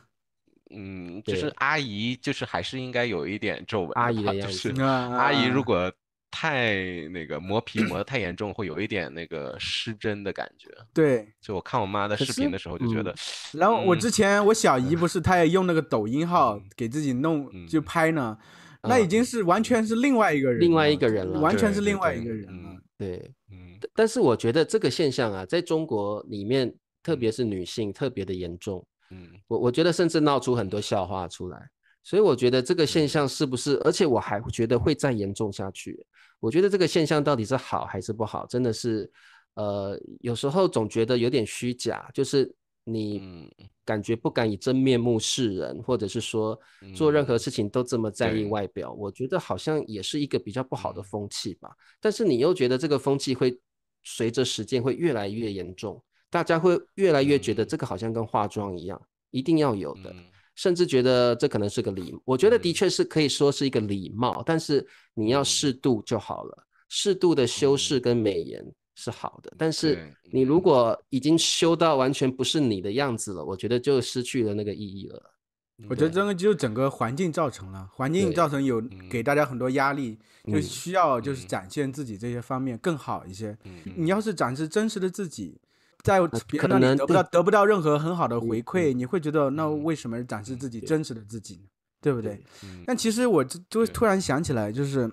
[SPEAKER 1] 嗯，就是阿姨，就是还是应该有一点皱纹
[SPEAKER 3] 阿姨
[SPEAKER 1] 吧
[SPEAKER 3] 的样
[SPEAKER 1] 就是阿姨如
[SPEAKER 2] 啊
[SPEAKER 1] 果太那个磨皮磨得太严重，会有一点那个失真的感觉。
[SPEAKER 2] 对。
[SPEAKER 1] 就我看我妈的视频的时候，就觉
[SPEAKER 3] 嗯
[SPEAKER 1] 得，
[SPEAKER 2] 然后我
[SPEAKER 1] 嗯
[SPEAKER 2] 之前我小姨不是，她也用那个抖音号
[SPEAKER 1] 嗯
[SPEAKER 2] 给自己弄就
[SPEAKER 1] 嗯
[SPEAKER 2] 拍呢，那已
[SPEAKER 3] 嗯
[SPEAKER 2] 经是完全是另外一个人，
[SPEAKER 3] 另外一个人了
[SPEAKER 2] 完全是另外一个人了
[SPEAKER 1] 嗯。
[SPEAKER 3] 对。
[SPEAKER 1] 嗯
[SPEAKER 3] 但但是我觉得这个现象啊，在中国里面，特别
[SPEAKER 1] 嗯
[SPEAKER 3] 是女性特别的严重。
[SPEAKER 1] 嗯
[SPEAKER 3] 我我觉得甚至闹出很多笑话出来，所以我觉得这个现
[SPEAKER 1] 嗯
[SPEAKER 3] 象是不是？而且我还觉得会再严重下去。我觉得这个现象到底是好还是不好，真的是，呃，有时候总觉得有点虚假，就是你
[SPEAKER 1] 嗯
[SPEAKER 3] 感觉不敢以真面目示人，或者是说做任何
[SPEAKER 1] 嗯
[SPEAKER 3] 事情都这么在意外表，我觉得好像也是一个比较不好的
[SPEAKER 1] 嗯
[SPEAKER 3] 风气吧。但是你又觉得这个风气会随着时间会越来越严重，大家会越来越觉得
[SPEAKER 1] 嗯
[SPEAKER 3] 这个好像跟化妆一样，一定要有的，
[SPEAKER 1] 嗯
[SPEAKER 3] 甚至觉得这可能是个礼，我觉得的
[SPEAKER 1] 嗯。
[SPEAKER 3] 确是可以说是一个礼貌，但是你要
[SPEAKER 1] 嗯。
[SPEAKER 3] 适度就好了，适度的修饰
[SPEAKER 1] 嗯。
[SPEAKER 3] 跟美颜是好的，但是你如
[SPEAKER 1] 嗯。
[SPEAKER 3] 果已经修到完全不是你的样子了，我觉得就失去了那个意义了。
[SPEAKER 2] 我觉得
[SPEAKER 3] 对
[SPEAKER 2] 这个就整个环境造成了，环境造成有给
[SPEAKER 1] 嗯
[SPEAKER 2] 大家很多压力，就
[SPEAKER 3] 嗯
[SPEAKER 2] 需要就是
[SPEAKER 1] 嗯。
[SPEAKER 2] 展现自己这些方面更好一些。
[SPEAKER 1] 嗯。
[SPEAKER 2] 你要是展示真实的自己，在别
[SPEAKER 3] 可
[SPEAKER 2] 人那里得不到得不到任何很好的
[SPEAKER 3] 嗯
[SPEAKER 2] 回馈，你会觉得那
[SPEAKER 1] 嗯
[SPEAKER 2] 为什么展示
[SPEAKER 1] 嗯
[SPEAKER 2] 自己真实的自己呢？对不对？
[SPEAKER 1] 嗯
[SPEAKER 2] 但其实我就就突然想起来，就是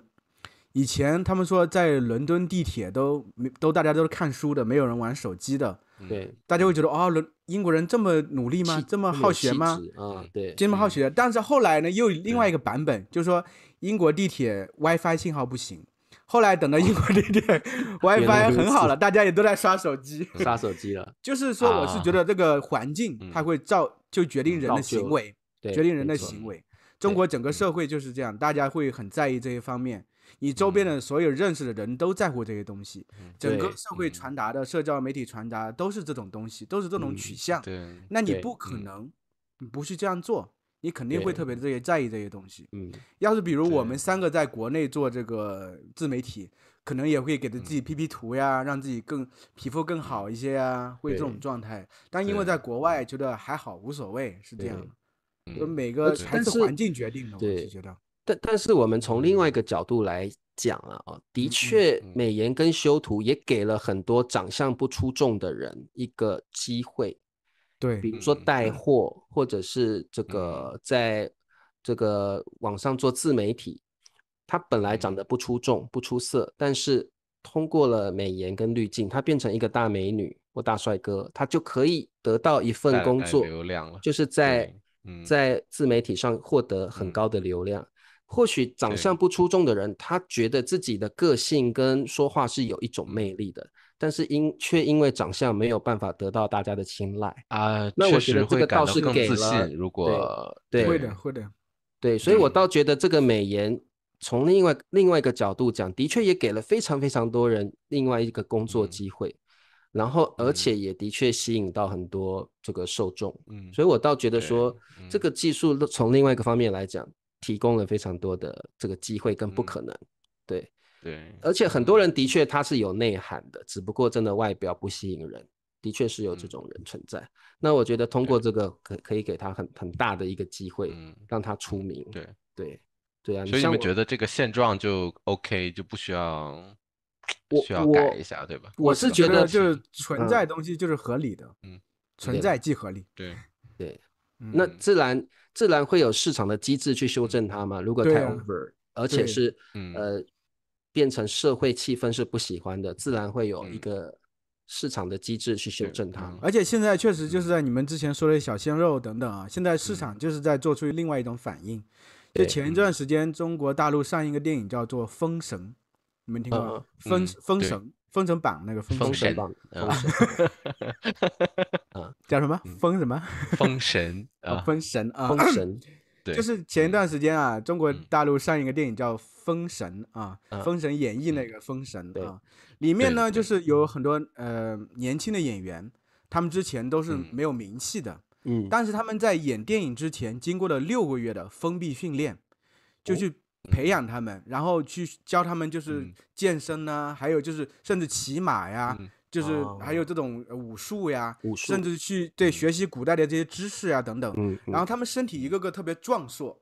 [SPEAKER 2] 以前他们说在伦敦地铁都没都大家都是看书的，没有人玩手机的，
[SPEAKER 1] 嗯
[SPEAKER 3] 对，
[SPEAKER 2] 大家会觉得哦，伦英国人这么努力吗？这么好学吗？
[SPEAKER 3] 啊，对，
[SPEAKER 2] 这么好
[SPEAKER 1] 嗯
[SPEAKER 2] 学，但是后来呢，又有另外一个版本，就是说英国地铁 WiFi 信号不行。后来等到英国
[SPEAKER 3] 这边
[SPEAKER 2] WiFi 很好了，大家也都在刷手机。
[SPEAKER 3] 刷手机了，
[SPEAKER 2] 就是说，我是觉得这个环境它
[SPEAKER 1] 嗯
[SPEAKER 2] 会造就决定人的行为，
[SPEAKER 3] 对，
[SPEAKER 2] 决定人的行为。中国整个社会就是这样，大家会很在意这些方面。你周边的所有认识的人都在乎这些东西，整个社会
[SPEAKER 1] 嗯
[SPEAKER 2] 传达的、社交媒体传达都是这种东西，都是这种
[SPEAKER 3] 嗯
[SPEAKER 2] 取向。
[SPEAKER 1] 对，
[SPEAKER 3] 对
[SPEAKER 2] 那你不可
[SPEAKER 1] 嗯
[SPEAKER 2] 能你不去这样做，你肯定会特别的这些在意这些东西。
[SPEAKER 3] 嗯，
[SPEAKER 2] 要是比如我们三个在国内做这个自媒体，可能也会给自己 P P 图呀，让自己更皮肤更好一些呀，会这种状态。但因为在国外觉得还好，无所谓，是这样的。就
[SPEAKER 1] 嗯
[SPEAKER 2] 每个
[SPEAKER 3] 但是
[SPEAKER 2] 还是环境决定的，我
[SPEAKER 3] 对
[SPEAKER 2] 是觉得。
[SPEAKER 3] 但但是我们从另外一个角度来讲啊，哦，的
[SPEAKER 2] 嗯
[SPEAKER 3] 确
[SPEAKER 1] 嗯
[SPEAKER 3] 美颜跟修图也给了很多长相不出众的人一个机会，
[SPEAKER 2] 对
[SPEAKER 3] 比如说
[SPEAKER 1] 嗯
[SPEAKER 3] 带货，或者是这个在这个网上做自媒体，他本来长
[SPEAKER 1] 嗯。
[SPEAKER 3] 得不出众、不出色，但是通过了美颜跟滤镜，他变成一个大美女或大帅哥，他就可以得到一份工作，
[SPEAKER 1] 流量了，
[SPEAKER 3] 就是在
[SPEAKER 1] 嗯
[SPEAKER 3] 在自媒体上获得很
[SPEAKER 1] 嗯。
[SPEAKER 3] 高的流量。或许长相不出众的人，他觉得自己的个性跟说话是有一种
[SPEAKER 1] 嗯
[SPEAKER 3] 魅力的，但是因却因为长相没有办法得到大家的青睐。
[SPEAKER 1] 啊，
[SPEAKER 3] 那我觉得这个倒是给了。
[SPEAKER 1] 如果
[SPEAKER 3] 对
[SPEAKER 2] 会的，会的。
[SPEAKER 3] 对，所以我
[SPEAKER 1] 嗯
[SPEAKER 3] 倒觉得这个美颜从另外另外一个角度讲，的确也给了非常非常多人另外一个工作
[SPEAKER 1] 嗯
[SPEAKER 3] 机会，然后而
[SPEAKER 1] 嗯
[SPEAKER 3] 且也的确吸引到很多这个受众。
[SPEAKER 1] 嗯，
[SPEAKER 3] 所以我倒觉得
[SPEAKER 1] 对
[SPEAKER 3] 说，这
[SPEAKER 1] 嗯
[SPEAKER 3] 个技术从另外一个方面来讲，提供了非常多的这个机会跟不
[SPEAKER 1] 嗯
[SPEAKER 3] 可能。对，
[SPEAKER 1] 对，
[SPEAKER 3] 而且很多
[SPEAKER 1] 嗯
[SPEAKER 3] 人的确他是有内涵的，只不过真的外表不吸引人，的确是有这
[SPEAKER 1] 嗯
[SPEAKER 3] 种人存在。那我觉得通过这个可可以给他很很大的一个机会，
[SPEAKER 1] 嗯
[SPEAKER 3] 让他出
[SPEAKER 1] 嗯
[SPEAKER 3] 名。
[SPEAKER 1] 对，
[SPEAKER 3] 对对啊，
[SPEAKER 1] 所以你们觉得这个现状就 OK，就不需要
[SPEAKER 3] 我
[SPEAKER 1] 需要改一下，对吧？
[SPEAKER 2] 我
[SPEAKER 3] 是觉得
[SPEAKER 2] 就是存
[SPEAKER 3] 嗯
[SPEAKER 2] 在东西就是合理的，
[SPEAKER 1] 嗯，
[SPEAKER 2] 存在即合理。
[SPEAKER 1] 对，
[SPEAKER 3] 对，
[SPEAKER 2] 嗯
[SPEAKER 3] 那
[SPEAKER 1] 嗯
[SPEAKER 3] 自然自然会有市场的机制去修正它嘛。如果太 over，而且是
[SPEAKER 1] 嗯
[SPEAKER 3] 呃变成社会气氛是不喜欢的，自然会有一
[SPEAKER 1] 嗯。
[SPEAKER 3] 个市场的机制去修正它。
[SPEAKER 1] 嗯。
[SPEAKER 2] 而且现在确实就是在你们之前说的小鲜肉等等啊，现在市
[SPEAKER 1] 嗯。
[SPEAKER 2] 场就是在做出另外一种反应。就前一段时间，中国大陆上映一个电影叫做《封神》，你们听过吗？
[SPEAKER 3] 嗯
[SPEAKER 2] 封封神，封神榜那个封
[SPEAKER 1] 封
[SPEAKER 2] 神
[SPEAKER 3] 榜，
[SPEAKER 2] 叫什么？封什么？
[SPEAKER 1] 封神
[SPEAKER 2] 哦
[SPEAKER 1] 啊，
[SPEAKER 2] 封 神啊，
[SPEAKER 3] 封神，
[SPEAKER 1] 对，
[SPEAKER 2] 就是前一段时间啊，中国
[SPEAKER 1] 嗯。
[SPEAKER 2] 大陆上映一个电影叫《封神》啊，
[SPEAKER 3] 嗯《
[SPEAKER 2] 封神演义》那个封神
[SPEAKER 3] 对
[SPEAKER 2] 啊，里面呢就是有很多呃年轻的演员，他们之前都是
[SPEAKER 1] 嗯。
[SPEAKER 2] 没有名气的，
[SPEAKER 3] 嗯，
[SPEAKER 2] 但是他们在演电影之前，经过了六个月的封闭训练，就
[SPEAKER 3] 哦
[SPEAKER 2] 去培养他们，然后去教他们就是
[SPEAKER 1] 嗯。
[SPEAKER 2] 健身呐、还有就是甚至骑马呀，
[SPEAKER 1] 嗯
[SPEAKER 2] 就是还
[SPEAKER 3] 哦
[SPEAKER 2] 有这种呃武术呀，
[SPEAKER 3] 武术
[SPEAKER 2] 甚至去对学习古代的这些知识呀等等。
[SPEAKER 3] 嗯，嗯
[SPEAKER 2] 然后他们身体一个个特别壮硕，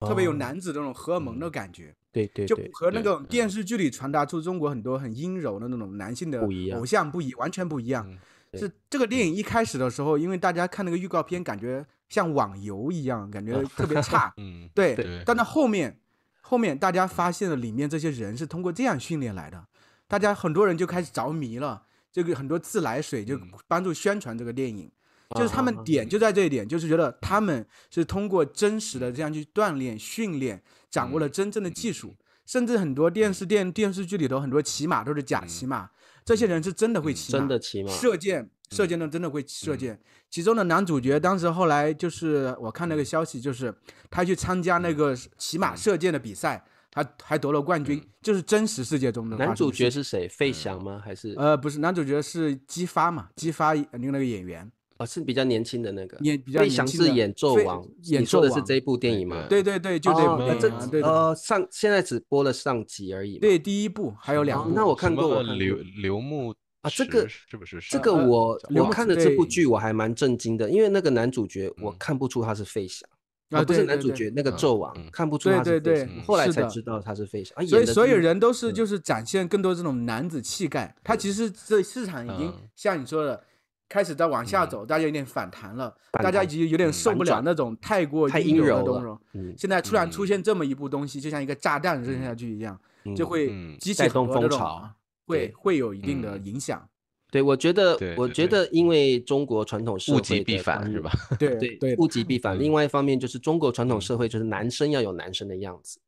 [SPEAKER 2] 特别有
[SPEAKER 3] 哦
[SPEAKER 2] 男子这种荷尔蒙的感觉，就
[SPEAKER 3] 对对对，
[SPEAKER 2] 和那
[SPEAKER 1] 对
[SPEAKER 2] 种电视剧里传达出中国很多很阴柔的那种男性的
[SPEAKER 3] 不一样
[SPEAKER 2] 偶像不一，完全不一样。
[SPEAKER 1] 嗯
[SPEAKER 2] 是这个电影一开始的时候，因为大家看那个预告片，感觉像网游一样，感觉特别差。
[SPEAKER 1] 嗯，
[SPEAKER 2] 对但到后面，后面大家发现了里面这些人是通过这样训练来的，大家很多人就开始着迷了。这个很多自来水就
[SPEAKER 1] 嗯。
[SPEAKER 2] 帮助宣传这个电影，就是他们
[SPEAKER 3] 啊
[SPEAKER 2] 点就在这一点，就是觉得他们是通过真实的这样去锻炼、训练，掌握了真正的技术。甚至很多电视电电视剧里头很多骑马都是假骑马，这些人是真的会骑马，
[SPEAKER 3] 真的骑马，
[SPEAKER 2] 射箭，射箭的真的会射箭。其中的男主角当时后来就是我看那个消息，就是他去参加那个骑马射箭的比赛，他还还夺了冠军，就是真实世界中的
[SPEAKER 3] 男主角
[SPEAKER 2] 是
[SPEAKER 3] 是谁？费翔吗？还是
[SPEAKER 2] 呃不是男主角是姬发嘛，姬发那个那个演员，
[SPEAKER 3] 哦是比较年轻的那个？
[SPEAKER 2] 演比较
[SPEAKER 3] 费
[SPEAKER 2] 年轻的
[SPEAKER 3] 翔是演纣王，
[SPEAKER 2] 演
[SPEAKER 3] 你说的
[SPEAKER 2] 纣王
[SPEAKER 3] 是这部电影吗？
[SPEAKER 2] 对对对，就这部电影
[SPEAKER 3] 呃上现在只播了上集而已。
[SPEAKER 2] 对第一部还有两部，
[SPEAKER 3] 哦那我看过我看过
[SPEAKER 1] 刘刘牧
[SPEAKER 3] 啊这个
[SPEAKER 1] 是不是？
[SPEAKER 3] 这个
[SPEAKER 2] 呃
[SPEAKER 3] 我我看的这部剧我还蛮震惊的，因为那个男主角我
[SPEAKER 1] 嗯
[SPEAKER 3] 看不出他是费翔，
[SPEAKER 2] 啊
[SPEAKER 3] 哦不是男主角，那个
[SPEAKER 1] 嗯
[SPEAKER 3] 纣王
[SPEAKER 1] 嗯
[SPEAKER 3] 看不出他是
[SPEAKER 2] 对
[SPEAKER 3] 后来才知道他是费翔。啊
[SPEAKER 2] 所以所有人都是
[SPEAKER 3] 嗯
[SPEAKER 2] 就是展现更多这种男子气概。他其实这市场已经
[SPEAKER 1] 嗯
[SPEAKER 2] 像你说的，开始在往下
[SPEAKER 1] 嗯
[SPEAKER 2] 走，大家有点反弹了，大家已经有点受不了那种太过
[SPEAKER 3] 太
[SPEAKER 2] 阴
[SPEAKER 3] 阴柔
[SPEAKER 2] 的东西。
[SPEAKER 3] 嗯
[SPEAKER 2] 现在突然出
[SPEAKER 1] 嗯
[SPEAKER 2] 现这么一部东西，就像一个炸弹扔下去一样，就
[SPEAKER 3] 嗯
[SPEAKER 2] 会
[SPEAKER 1] 嗯
[SPEAKER 2] 激起很多这种
[SPEAKER 3] 风潮
[SPEAKER 2] 啊会会有一定的
[SPEAKER 1] 嗯
[SPEAKER 2] 影响。
[SPEAKER 3] 对，我觉得
[SPEAKER 1] 对，
[SPEAKER 3] 我觉得因为中国传统社会
[SPEAKER 1] 物极必反是吧？
[SPEAKER 2] 对
[SPEAKER 3] 对
[SPEAKER 2] 对，
[SPEAKER 3] 物极必反。另
[SPEAKER 1] 嗯
[SPEAKER 3] 外一方面就是中国传统
[SPEAKER 1] 嗯
[SPEAKER 3] 社会就是男生要有男生的样子，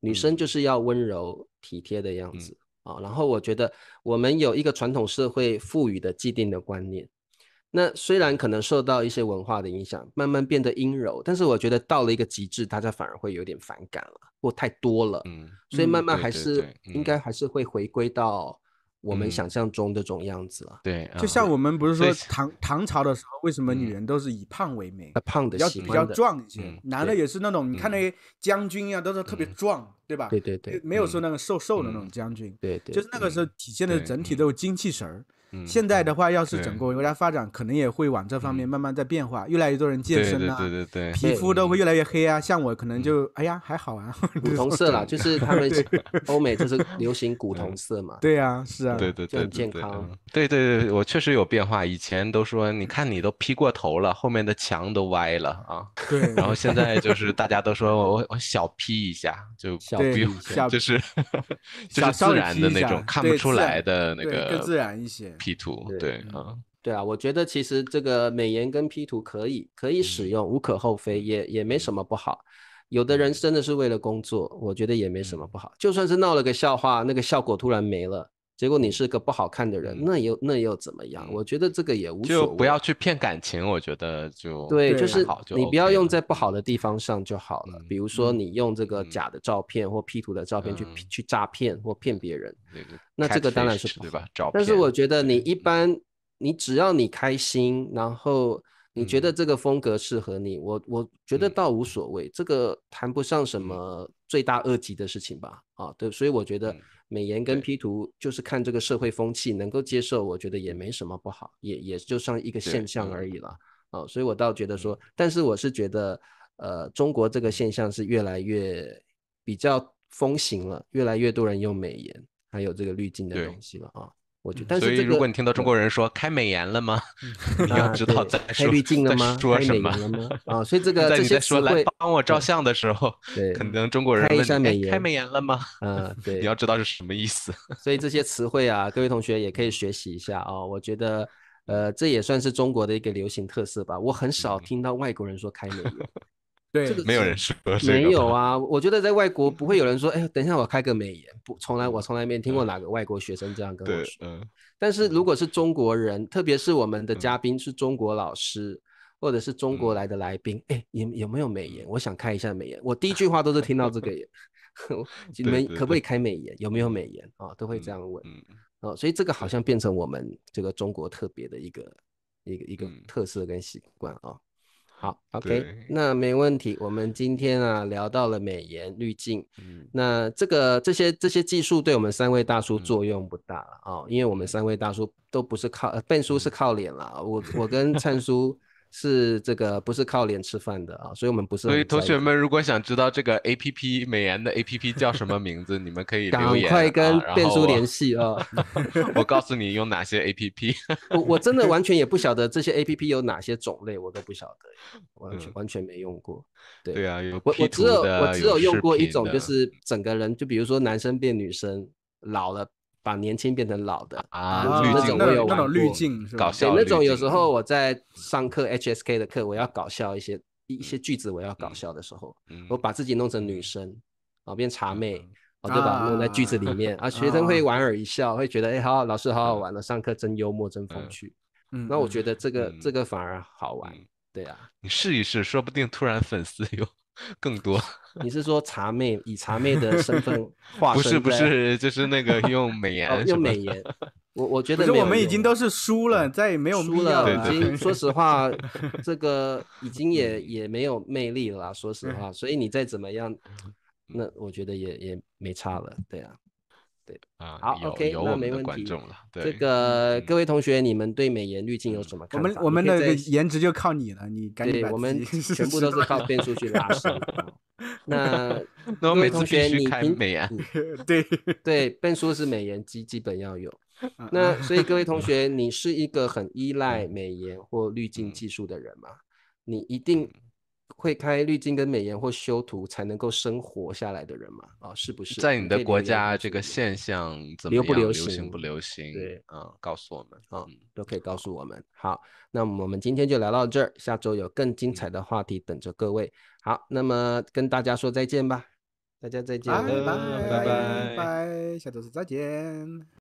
[SPEAKER 3] 女生就是要温柔体贴的样
[SPEAKER 1] 嗯
[SPEAKER 3] 子啊。然后我觉得我们有一个传统社会赋予的既定的观念，那虽然可能受到一些文化的影响，慢慢变得阴柔，但是我觉得到了一个极致，大家反而会有点反感了，或太多了。
[SPEAKER 1] 嗯
[SPEAKER 3] 所以慢
[SPEAKER 2] 嗯
[SPEAKER 1] 对对
[SPEAKER 3] 慢还是
[SPEAKER 1] 对
[SPEAKER 3] 应该
[SPEAKER 1] 嗯
[SPEAKER 3] 还是会回归到我们
[SPEAKER 1] 嗯
[SPEAKER 3] 想象中这种样子了。
[SPEAKER 1] 对，
[SPEAKER 2] 就像
[SPEAKER 1] 啊
[SPEAKER 2] 我们不是说唐唐朝的时候，为什么女
[SPEAKER 1] 嗯
[SPEAKER 2] 人都是以胖为美？
[SPEAKER 3] 呃，胖的
[SPEAKER 2] 比较比较壮一些
[SPEAKER 1] 嗯，
[SPEAKER 2] 男的也是那种，你看那些将军呀，都是特别
[SPEAKER 1] 嗯
[SPEAKER 2] 壮，对吧？
[SPEAKER 3] 对对对
[SPEAKER 2] 没有说
[SPEAKER 1] 嗯
[SPEAKER 2] 那个瘦瘦的那种
[SPEAKER 1] 嗯
[SPEAKER 2] 将军，
[SPEAKER 3] 对对，
[SPEAKER 2] 就是那个时候体现的整体
[SPEAKER 1] 嗯
[SPEAKER 2] 都有精气神儿。
[SPEAKER 1] 嗯
[SPEAKER 2] 现在的话，要是整个国家发展，可能也会往这方面
[SPEAKER 1] 嗯
[SPEAKER 2] 慢慢在变化，越来越多人健
[SPEAKER 1] 对对
[SPEAKER 2] 身啊，
[SPEAKER 1] 对对对，
[SPEAKER 2] 皮肤都会越来越黑啊。像我可能就哎呀还好啊，
[SPEAKER 3] 古铜色啦，就是他们 欧美就是流行古铜色嘛。
[SPEAKER 2] 对呀，是啊，
[SPEAKER 1] 对对对
[SPEAKER 3] 就很
[SPEAKER 1] 对对
[SPEAKER 3] 健康
[SPEAKER 1] 嗯对对对，我确实有变化。以前都说，你看你都 P 过头了，后面的墙都歪了啊。
[SPEAKER 2] 对，
[SPEAKER 1] 然后现在就是大家都说我我小 P 一下，就
[SPEAKER 3] 小
[SPEAKER 2] 对
[SPEAKER 1] 不用，就是就是自然
[SPEAKER 2] P 一下
[SPEAKER 1] 的那种看不出来的那
[SPEAKER 2] 个更自然一些。
[SPEAKER 1] P 图，
[SPEAKER 3] 对
[SPEAKER 1] 对
[SPEAKER 2] 嗯
[SPEAKER 1] 啊，
[SPEAKER 3] 对啊，我觉得其实这个美颜跟 P 图可以可以使用，无可厚非，也也没什么不好。有的人真的是为了工作，我觉得也没什么不好。就算是闹了个笑话，那个效果突然没了，结果你是个不好看的人，
[SPEAKER 1] 嗯
[SPEAKER 3] 那又那又怎么样？
[SPEAKER 1] 嗯
[SPEAKER 3] 我觉得这个也无所谓
[SPEAKER 1] 就
[SPEAKER 3] 谓。
[SPEAKER 1] 不要去骗感情，我觉得就
[SPEAKER 3] 对，就是你不要用在不好的地方上就好了。
[SPEAKER 1] 嗯
[SPEAKER 3] 比如说
[SPEAKER 2] 嗯
[SPEAKER 3] 你用这个
[SPEAKER 1] 嗯
[SPEAKER 3] 假的照片或 P 图的照片去
[SPEAKER 1] 嗯
[SPEAKER 3] 去诈骗或骗别人，
[SPEAKER 1] 那
[SPEAKER 3] 这个当然是不好
[SPEAKER 1] 对吧？照，
[SPEAKER 3] 但是我觉得你一般，你只要你开心，然后你觉得
[SPEAKER 1] 嗯
[SPEAKER 3] 这个风格适合你，我我觉得
[SPEAKER 1] 嗯
[SPEAKER 3] 倒无所谓，这个谈不上什么罪大恶极的事情吧？啊，对，所以我觉得
[SPEAKER 1] 嗯
[SPEAKER 3] 美颜跟 P 图就是看这个社会风气能够接受，我觉得也没什么不好，也也就像一个现象
[SPEAKER 1] 嗯
[SPEAKER 3] 而已了。啊，所以我倒觉得说，但是我是觉得，呃，中国这个现象是越来越比较风行了，越来越多人用美颜还有这个滤镜的东西了啊。我觉得，但
[SPEAKER 1] 所以
[SPEAKER 3] 是这个
[SPEAKER 1] 如果你听到中国人说开美颜了吗，你要
[SPEAKER 3] 啊
[SPEAKER 1] 知道在
[SPEAKER 3] 滤镜了
[SPEAKER 1] 在
[SPEAKER 3] 吗？
[SPEAKER 1] 说什么。
[SPEAKER 3] 了吗？啊，所以这 个
[SPEAKER 1] 在
[SPEAKER 3] 这些
[SPEAKER 1] 说来
[SPEAKER 3] 汇，
[SPEAKER 1] 帮我照相的时候，
[SPEAKER 3] 对
[SPEAKER 1] 可能中国人问开美颜了吗？
[SPEAKER 3] 啊，对
[SPEAKER 1] 你，要知道是什么意思。
[SPEAKER 3] 所以这些词汇啊，各位同学也可以学习一下啊。我觉得，呃，这也算是中国的一个流行特色吧。我很少
[SPEAKER 1] 嗯
[SPEAKER 3] 听到外国人说开美颜，
[SPEAKER 2] 对，这
[SPEAKER 3] 个
[SPEAKER 1] 没有人说这个
[SPEAKER 3] 没有，啊。我觉得在外国不会有人说，哎，等一下我开个美颜，不，从来我从来没听过哪个外国学生这样跟我
[SPEAKER 1] 对，
[SPEAKER 3] 说。
[SPEAKER 1] 嗯，
[SPEAKER 3] 但是如果是中国人，特别是我们的
[SPEAKER 1] 嗯
[SPEAKER 3] 嘉宾是中国老师，或者是中国
[SPEAKER 1] 嗯
[SPEAKER 3] 来的来宾，哎，有有没有美颜？我想开一下美颜。我第一句话都是听到这个耶，你们可不可以开美颜？有没有美颜啊？都会这
[SPEAKER 1] 嗯
[SPEAKER 3] 样问。
[SPEAKER 1] 嗯，
[SPEAKER 3] 哦，所以这个好像变成我们这个中国特别的一个一个一个
[SPEAKER 1] 嗯
[SPEAKER 3] 特色跟习惯啊。好，OK，那没问题。我们今天啊聊到了美颜滤镜，
[SPEAKER 1] 嗯。
[SPEAKER 3] 那这个这些这些技术对我们三位大叔
[SPEAKER 1] 嗯。
[SPEAKER 3] 作用不大了啊、因为我们三位大叔都不是靠，呃，笨叔
[SPEAKER 1] 嗯。
[SPEAKER 3] 是靠脸啦，我我跟灿叔是这个不是靠脸吃饭的啊，所以我们不是
[SPEAKER 1] 所以同学们如果想知道这个 A P P 美颜的 A P P 叫什么名字，你们可以留
[SPEAKER 3] 赶
[SPEAKER 1] 言
[SPEAKER 3] 快跟
[SPEAKER 1] 啊然后我
[SPEAKER 3] 笨叔联系啊。
[SPEAKER 1] 我告诉你用哪些 A P P。
[SPEAKER 3] 我我真的完全也不晓得这些 A P P 有哪些种类，我都不晓得，完全
[SPEAKER 1] 嗯
[SPEAKER 3] 完全没用过。对
[SPEAKER 1] 对啊，有
[SPEAKER 3] 我我只有，我只有用过一种，就是整个人，就比如说男生变女生，老了把年轻变成老的。
[SPEAKER 1] 啊
[SPEAKER 2] 啊
[SPEAKER 3] 那种我有玩
[SPEAKER 2] 那种滤镜是吧？
[SPEAKER 3] 对，那
[SPEAKER 1] 笑滤镜。
[SPEAKER 3] 种有时候我在上课 HSK 的课，我要搞笑一些一些句子，我要搞
[SPEAKER 1] 嗯
[SPEAKER 3] 笑的时候，
[SPEAKER 1] 嗯。
[SPEAKER 3] 我把自己弄成女生，啊，变茶妹
[SPEAKER 1] 嗯，
[SPEAKER 3] 我就把它弄在句子里面，啊，学生会
[SPEAKER 2] 啊
[SPEAKER 3] 莞尔一笑，会觉得哎，好，老师好好玩了，上课真幽默，真风
[SPEAKER 1] 嗯
[SPEAKER 3] 趣。
[SPEAKER 2] 嗯，
[SPEAKER 3] 那我
[SPEAKER 2] 嗯
[SPEAKER 3] 觉得这个这
[SPEAKER 1] 嗯
[SPEAKER 3] 个反而好玩
[SPEAKER 1] 嗯，
[SPEAKER 3] 对啊。
[SPEAKER 1] 你试一试，说不定突然粉丝有更多。
[SPEAKER 3] 你是说茶妹以茶妹的身份 化身
[SPEAKER 1] 不是不是，就是那个 用美颜
[SPEAKER 3] 哦，用美颜，我我觉
[SPEAKER 2] 不是我
[SPEAKER 3] 得没有用
[SPEAKER 2] 们已经都是输了，再也没有
[SPEAKER 3] 输了，已经说实话，这个已经也
[SPEAKER 1] 嗯
[SPEAKER 3] 也没有魅力了啦，说实话，所以你再怎么样，
[SPEAKER 1] 嗯
[SPEAKER 3] 那我觉得也也没差了，对啊。
[SPEAKER 1] 啊，
[SPEAKER 3] 好
[SPEAKER 1] 有
[SPEAKER 3] OK，那
[SPEAKER 1] 有我们的
[SPEAKER 3] 没问题
[SPEAKER 1] 观众了。
[SPEAKER 3] 这，个
[SPEAKER 1] 嗯
[SPEAKER 3] 各位同学，你们对美颜滤镜有什么看法？
[SPEAKER 2] 我们我们的颜值就靠你了，你赶紧把
[SPEAKER 3] 对我们 全部都是靠变数去 拉升。哦那
[SPEAKER 1] 那我每次
[SPEAKER 3] 各位同学，你平
[SPEAKER 1] 美颜。
[SPEAKER 3] 嗯
[SPEAKER 2] 对，
[SPEAKER 3] 对，变数是美颜基基本要有。
[SPEAKER 2] 啊
[SPEAKER 3] 那所以各位同学，你是一个很依赖
[SPEAKER 1] 嗯
[SPEAKER 3] 美颜或滤镜
[SPEAKER 1] 嗯
[SPEAKER 3] 技术的人吗？你一定会开滤镜跟美颜或修图才能够生活下来的人吗？啊，是不是？
[SPEAKER 1] 在你的国家这个现象怎么
[SPEAKER 3] 流不
[SPEAKER 1] 样？
[SPEAKER 3] 流行
[SPEAKER 1] 流行不流行？
[SPEAKER 3] 对
[SPEAKER 1] 嗯，告诉我们。
[SPEAKER 3] 啊
[SPEAKER 1] 嗯，
[SPEAKER 3] 都可以告诉我们。好，那我们今天就聊到这儿，下周有更精彩的话题等着各位。好，那么跟大家说再见吧，大家再见，
[SPEAKER 2] 拜
[SPEAKER 1] 拜
[SPEAKER 2] 拜
[SPEAKER 1] 拜
[SPEAKER 2] 拜，下周四再见。